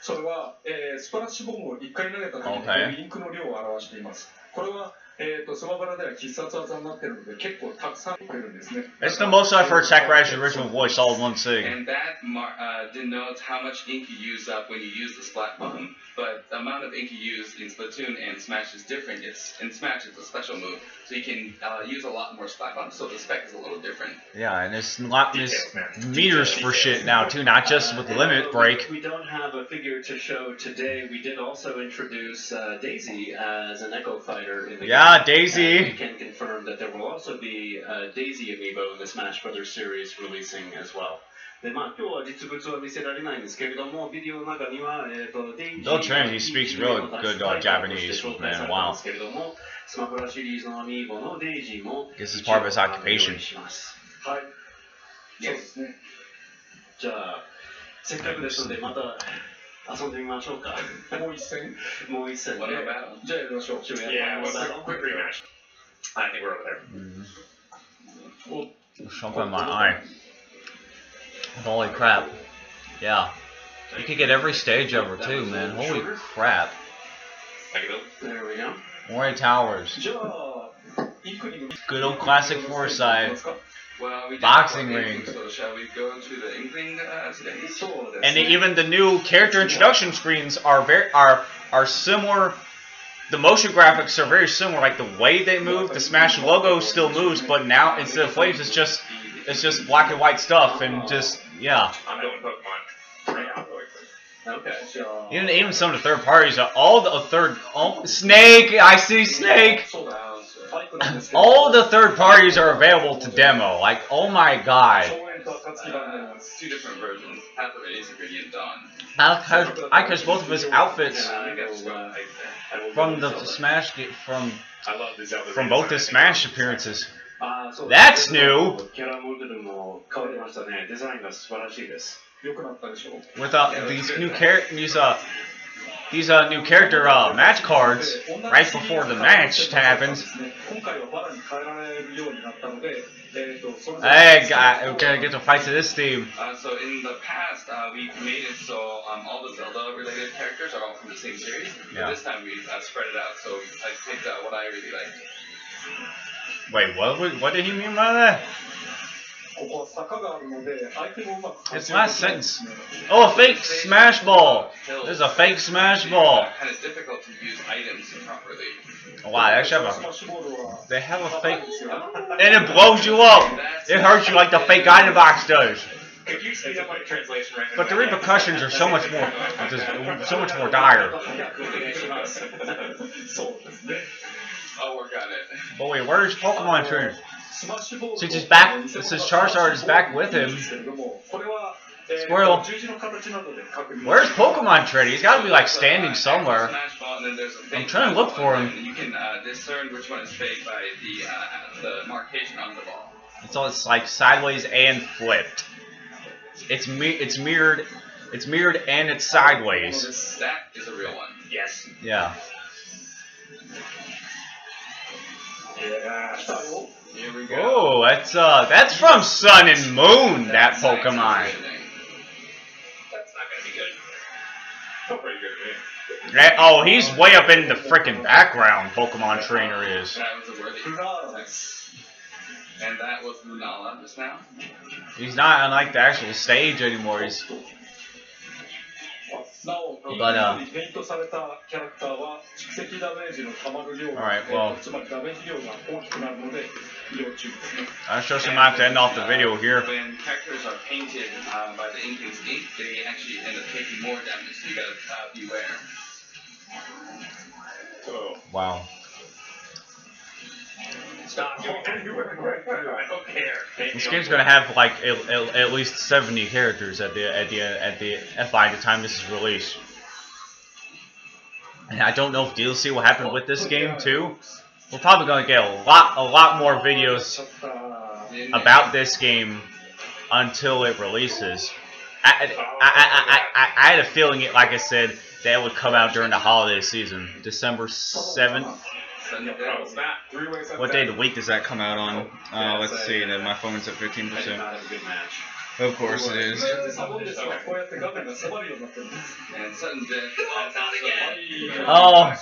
[SPEAKER 8] それは、えースプラッシュボムを1回投げた時に
[SPEAKER 1] Okay.
[SPEAKER 8] インクの量を表しています。これは えー、とスマブラでは必殺技になってるので結構たくさん来るんですね
[SPEAKER 1] It's the most I've heard Sakurai's original voice all in one sitting.
[SPEAKER 6] And that mar- uh, denotes how much ink you use up when you use the splat button. But the amount of ink you use in Splatoon and Smash is different. It's in Smash it's a special move, so you can uh, use a lot more splat buttons. So the spec is a little different.
[SPEAKER 1] Yeah, and it's a lot there's meters for shit now too, not just with the limit break.
[SPEAKER 7] We don't have a figure to show today. We did also introduce uh, Daisy as an Echo Fighter in the
[SPEAKER 1] Yeah,
[SPEAKER 7] game.
[SPEAKER 1] Daisy.
[SPEAKER 7] And we can confirm that there will also be a Daisy amiibo in the Smash Brothers series releasing as well. でまあ、今日は実物は見せられないんですけれども、ビデオの中には、えー、とデイジー
[SPEAKER 1] Bill Trinity speaks really good, uh, Japanese,
[SPEAKER 7] 紹介
[SPEAKER 1] man,
[SPEAKER 7] されて
[SPEAKER 1] wow.
[SPEAKER 7] ますけれども、スマブラシリーズのアミーボのデイジーも
[SPEAKER 1] This is part of his
[SPEAKER 7] 一応あの
[SPEAKER 1] occupation.
[SPEAKER 7] 用意します
[SPEAKER 8] はいそうですね
[SPEAKER 7] じゃあ、せっかくですので、また遊んでみましょうか。
[SPEAKER 8] もう一戦
[SPEAKER 7] もう一戦ね
[SPEAKER 6] What about?
[SPEAKER 8] じゃあやりましょう
[SPEAKER 7] Should we have
[SPEAKER 5] Yeah,
[SPEAKER 7] one
[SPEAKER 5] what's
[SPEAKER 7] more
[SPEAKER 5] the
[SPEAKER 7] battle?
[SPEAKER 5] quick rematch? I think we're over there.
[SPEAKER 1] Something in my eye. Holy crap. Yeah. You could get every stage over too, man. Holy crap.
[SPEAKER 7] There we go.
[SPEAKER 1] Mori Towers. Good old classic Fourside.
[SPEAKER 6] Well,
[SPEAKER 1] boxing ring.
[SPEAKER 6] So shall we go into the inkling uh,
[SPEAKER 1] And even the new character introduction screens are very are are similar. The motion graphics are very similar, like the way they move. The Smash logo still moves, but now instead of flames, it's just it's just black and white stuff, and oh. just yeah.
[SPEAKER 5] I'm doing Pokemon right now.
[SPEAKER 7] Okay.
[SPEAKER 8] So,
[SPEAKER 1] even even some of the third parties all the third Snake. I see Snake.
[SPEAKER 8] Uh,
[SPEAKER 1] all the third parties are available to demo. Like, oh my god.
[SPEAKER 6] Two different versions. Half of it is done.
[SPEAKER 1] I because both of his outfits from the Smash from from both his Smash appearances.
[SPEAKER 7] あーそうです
[SPEAKER 1] That's new.
[SPEAKER 7] キャラモデルも変わりましたね。デザインが素晴らしいです。
[SPEAKER 8] 良くなったでしょう
[SPEAKER 1] with uh, these new char- these uh these uh new character uh match cards right before the match happens.
[SPEAKER 8] 今回はバラに変えられるようになったので、えー、とそれぞれ
[SPEAKER 1] Hey, guy, we're gonna get to fight to this theme.
[SPEAKER 6] Uh, so in the past, uh, we made it so um, all the Zelda-related characters are all from the same series.
[SPEAKER 1] Yeah.
[SPEAKER 6] But this time we uh, spread it out, so I picked out what I really liked.
[SPEAKER 1] Wait, what? What did he mean by that? It's last sentence. Oh, a fake smash ball. This is a fake smash ball.
[SPEAKER 6] Oh,
[SPEAKER 1] wow, they actually have a. They have a fake. And it blows you up. It hurts you like the fake item box does. But the repercussions are so much more, so much more dire.
[SPEAKER 6] I'll work on it.
[SPEAKER 1] But wait, where's Pokemon
[SPEAKER 8] oh, Trainer?
[SPEAKER 1] Since his back, since Charizard is back with him.
[SPEAKER 8] Squirtle.
[SPEAKER 1] Where's Pokemon Trainer? He's got to be like standing somewhere. I'm trying to look for him.
[SPEAKER 6] You can uh, discern which one is fake by uh, the markation on the ball.
[SPEAKER 1] It's all it's like sideways and flipped. It's me. It's mirrored. It's mirrored and it's sideways.
[SPEAKER 6] This stack is a real one.
[SPEAKER 5] Yes.
[SPEAKER 1] Yeah.
[SPEAKER 8] Yeah.
[SPEAKER 6] Here we go.
[SPEAKER 1] Oh, that's uh, that's from Sun and Moon. That Pokemon. That, oh, he's way up in the freaking background. Pokemon trainer is.
[SPEAKER 6] And that was Lunala just now.
[SPEAKER 1] He's not on like the actual stage anymore. He's
[SPEAKER 8] なお、
[SPEAKER 1] インナーに
[SPEAKER 8] ペイントされたキャラクターは蓄積ダメージのたまる量が、right,
[SPEAKER 1] well,
[SPEAKER 8] つまりダメージ量が大きくなるので、要注意ですね。
[SPEAKER 1] I just might have to end off the video here.
[SPEAKER 6] When characters are painted um, by the Inkling's ink, they actually end up taking more damage, so you gotta uh, beware.
[SPEAKER 5] So,
[SPEAKER 1] wow.
[SPEAKER 5] Stop doing that. I don't care.
[SPEAKER 1] This game's gonna have like at, at least 70 characters at the at the at the by the time this is released. And I don't know if DLC will happen with this game too. We're probably gonna get a lot a lot more videos about this game until it releases. I, I, I, I, had a feeling it, like I said, that would come out during the holiday season, December 7th. What day of the week does that come out on? Uh, let's see. Then my phone's at 15%. Of course it is. Oh.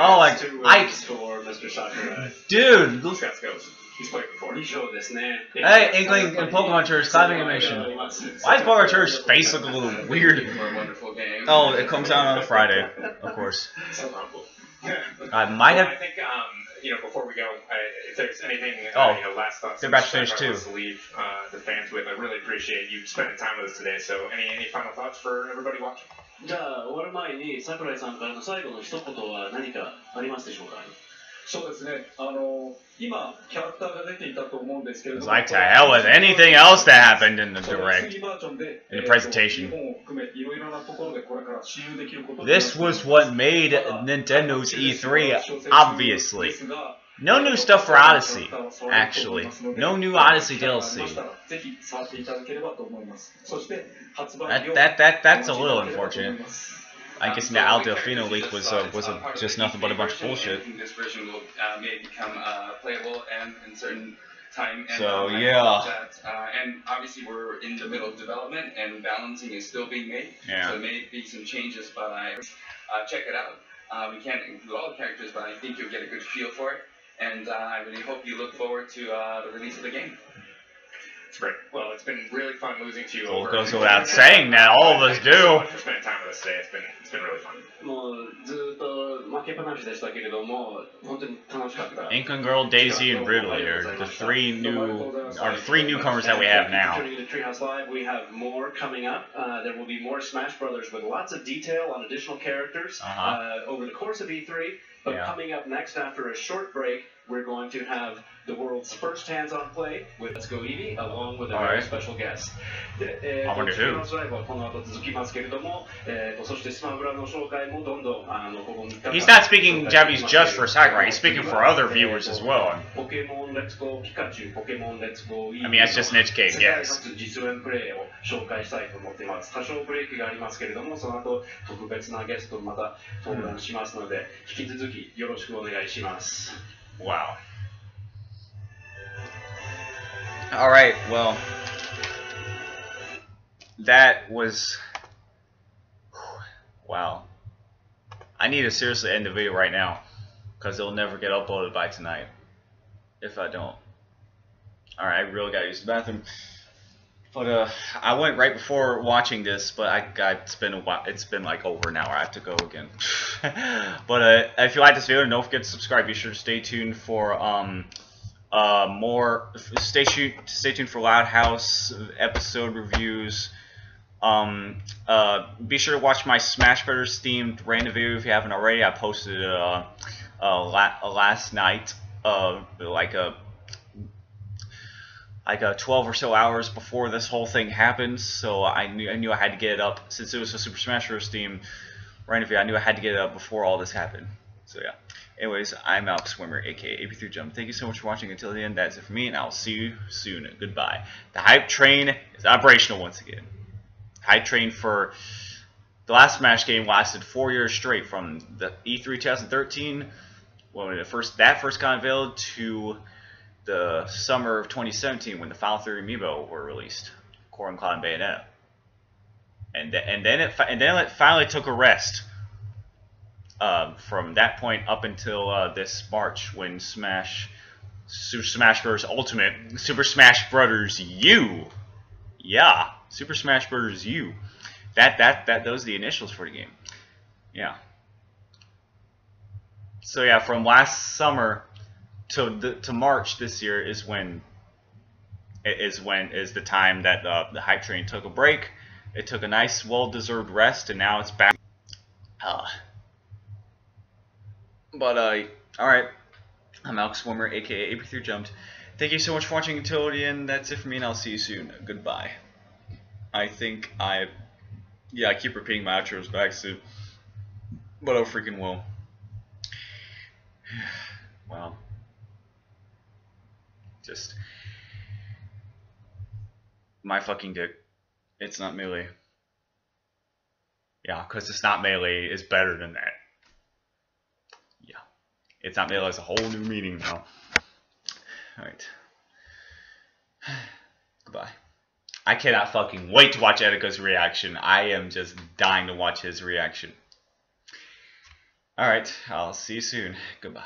[SPEAKER 1] Oh, like
[SPEAKER 7] Ike.
[SPEAKER 1] Dude.
[SPEAKER 8] He's played before.
[SPEAKER 7] 以上ですね。
[SPEAKER 1] Hey, Inkling and Pokehunter's clapping animation. Why does Pokehunter's face look a little weird?
[SPEAKER 6] For a wonderful game.
[SPEAKER 1] Oh, it comes out on Friday, of course.
[SPEAKER 8] So humble.
[SPEAKER 1] I might
[SPEAKER 8] Well,
[SPEAKER 1] have.
[SPEAKER 8] I think um, you know before we go, I, if there's anything,
[SPEAKER 1] Oh,
[SPEAKER 8] uh, you know, last thoughts.
[SPEAKER 1] they're about to
[SPEAKER 8] that
[SPEAKER 1] finish
[SPEAKER 8] I
[SPEAKER 1] too.
[SPEAKER 8] want To leave uh, the fans with, I really appreciate you spending time with us today. So, any any final thoughts for everybody watching?
[SPEAKER 7] じゃあ終わる前に桜井さんからの最後の一言は何かありますでしょうか
[SPEAKER 1] like to hell with anything else that happened in the direct in the presentation. This was what made Nintendo's E3 obviously. No new stuff for Odyssey, actually. No new Odyssey DLC. That, that, that, that's a little unfortunate. I guess the Isle Delfino leak was uh, was a, just nothing but a bunch of bullshit.
[SPEAKER 6] This version will uh, may become uh, playable and in certain time. And,
[SPEAKER 1] So,
[SPEAKER 6] um,
[SPEAKER 1] yeah.
[SPEAKER 6] That, uh, and obviously we're in the middle of development and balancing is still being made.
[SPEAKER 1] Yeah.
[SPEAKER 6] So there may be some changes, but I uh, check it out. Uh, we can't include all the characters, but I think you'll get a good feel for it. And uh, I really hope you look forward to uh, the release of the game.
[SPEAKER 8] It's great. Well, it's been really fun losing to you.
[SPEAKER 1] Well, it
[SPEAKER 8] over-
[SPEAKER 1] goes without saying that all of us
[SPEAKER 8] Thank you so
[SPEAKER 1] do.
[SPEAKER 8] much for spending time with us today. It's been it's been really fun.
[SPEAKER 7] もうずーっと負けっぱなしでしたけれども本当に楽しかった。
[SPEAKER 1] Inkling Girl, Daisy, and Ridley are the three new are the three newcomers that we have now.
[SPEAKER 7] Turning to Treehouse Live, we have more coming up. Uh, there will be more Smash Brothers with lots of detail on additional characters
[SPEAKER 1] Uh-huh.
[SPEAKER 7] uh, over the course of E3. But
[SPEAKER 1] Yeah.
[SPEAKER 7] coming up next, after a short break, we're going to have the world's first hands-on play with Let's Go Eevee, along with a very
[SPEAKER 1] Alright.
[SPEAKER 7] special guest. で、えーと
[SPEAKER 1] who.
[SPEAKER 7] Treehouse Live はこの後続きますけれども、えーとそしてスマブラの紹介もどんどんあのここ3日間
[SPEAKER 1] He's not speaking Japanese just for Sakurai. He's speaking for other viewers as well.
[SPEAKER 7] ポケモンレッツゴーピカチュウ、ポケモンレッツゴーイー
[SPEAKER 1] I mean, that's just an educated guess.
[SPEAKER 7] 初実演プレイを紹介したいと思っています。多少ブレーキがありますけれども、その後特別なゲストとまた登壇しますので、引き続きよろしくお願いします。
[SPEAKER 1] Wow. All right. Well, that was wow. I need to seriously end the video right now because it'll never get uploaded by tonight if I don't. All right, I really gotta use the bathroom. But uh, I went right before watching this, but I got it's been a while. It's been like over an hour. I have to go again. but uh, if you like this video, don't forget to subscribe. Be sure to stay tuned for um uh more. Stay tuned. Stay tuned for Loud House episode reviews. Um, uh, be sure to watch my Smash Brothers themed random video if you haven't already. I posted uh, uh, la- uh last night, uh, like a like uh, 12 or so hours before this whole thing happened. So I knew I knew I had to get it up since it was a Super Smash Bros. theme video. I knew I had to get it up before all this happened. So yeah. Anyways, I'm Alex Swimmer, aka AP3 Jump. Thank you so much for watching until the end. That's it for me, and I'll see you soon. Goodbye. The hype train is operational once again. Hype train for the last Smash game lasted four years straight, from the E3 2013 when it first that first got unveiled to the summer of 2017 when the Final 3 amiibo were released, Corrin Cloud and Bayonetta. And, th- and then it and then it finally took a rest um, from that point up until uh, this March when Smash Super Smash Bros. Ultimate Super Smash Brothers U, yeah, Super Smash Brothers U. That that that those are the initials for the game. Yeah. So yeah, from last summer to the, to March this year is when is when is the time that uh, the hype train took a break. It took a nice, well-deserved rest, and now it's back. Uh, but uh, all right, I'm Alex Swimmer, aka AP3 Jumped. Thank you so much for watching until the. That's it for me, and I'll see you soon. Goodbye. I think I, yeah, I keep repeating my outros back soon, but I freaking will. Wow. Just my fucking dick. It's not melee. Yeah, because it's not melee is better than that. It's not melee has a whole new meaning now. Alright. Goodbye. I cannot fucking wait to watch Etika's reaction. I am just dying to watch his reaction. Alright, I'll see you soon. Goodbye.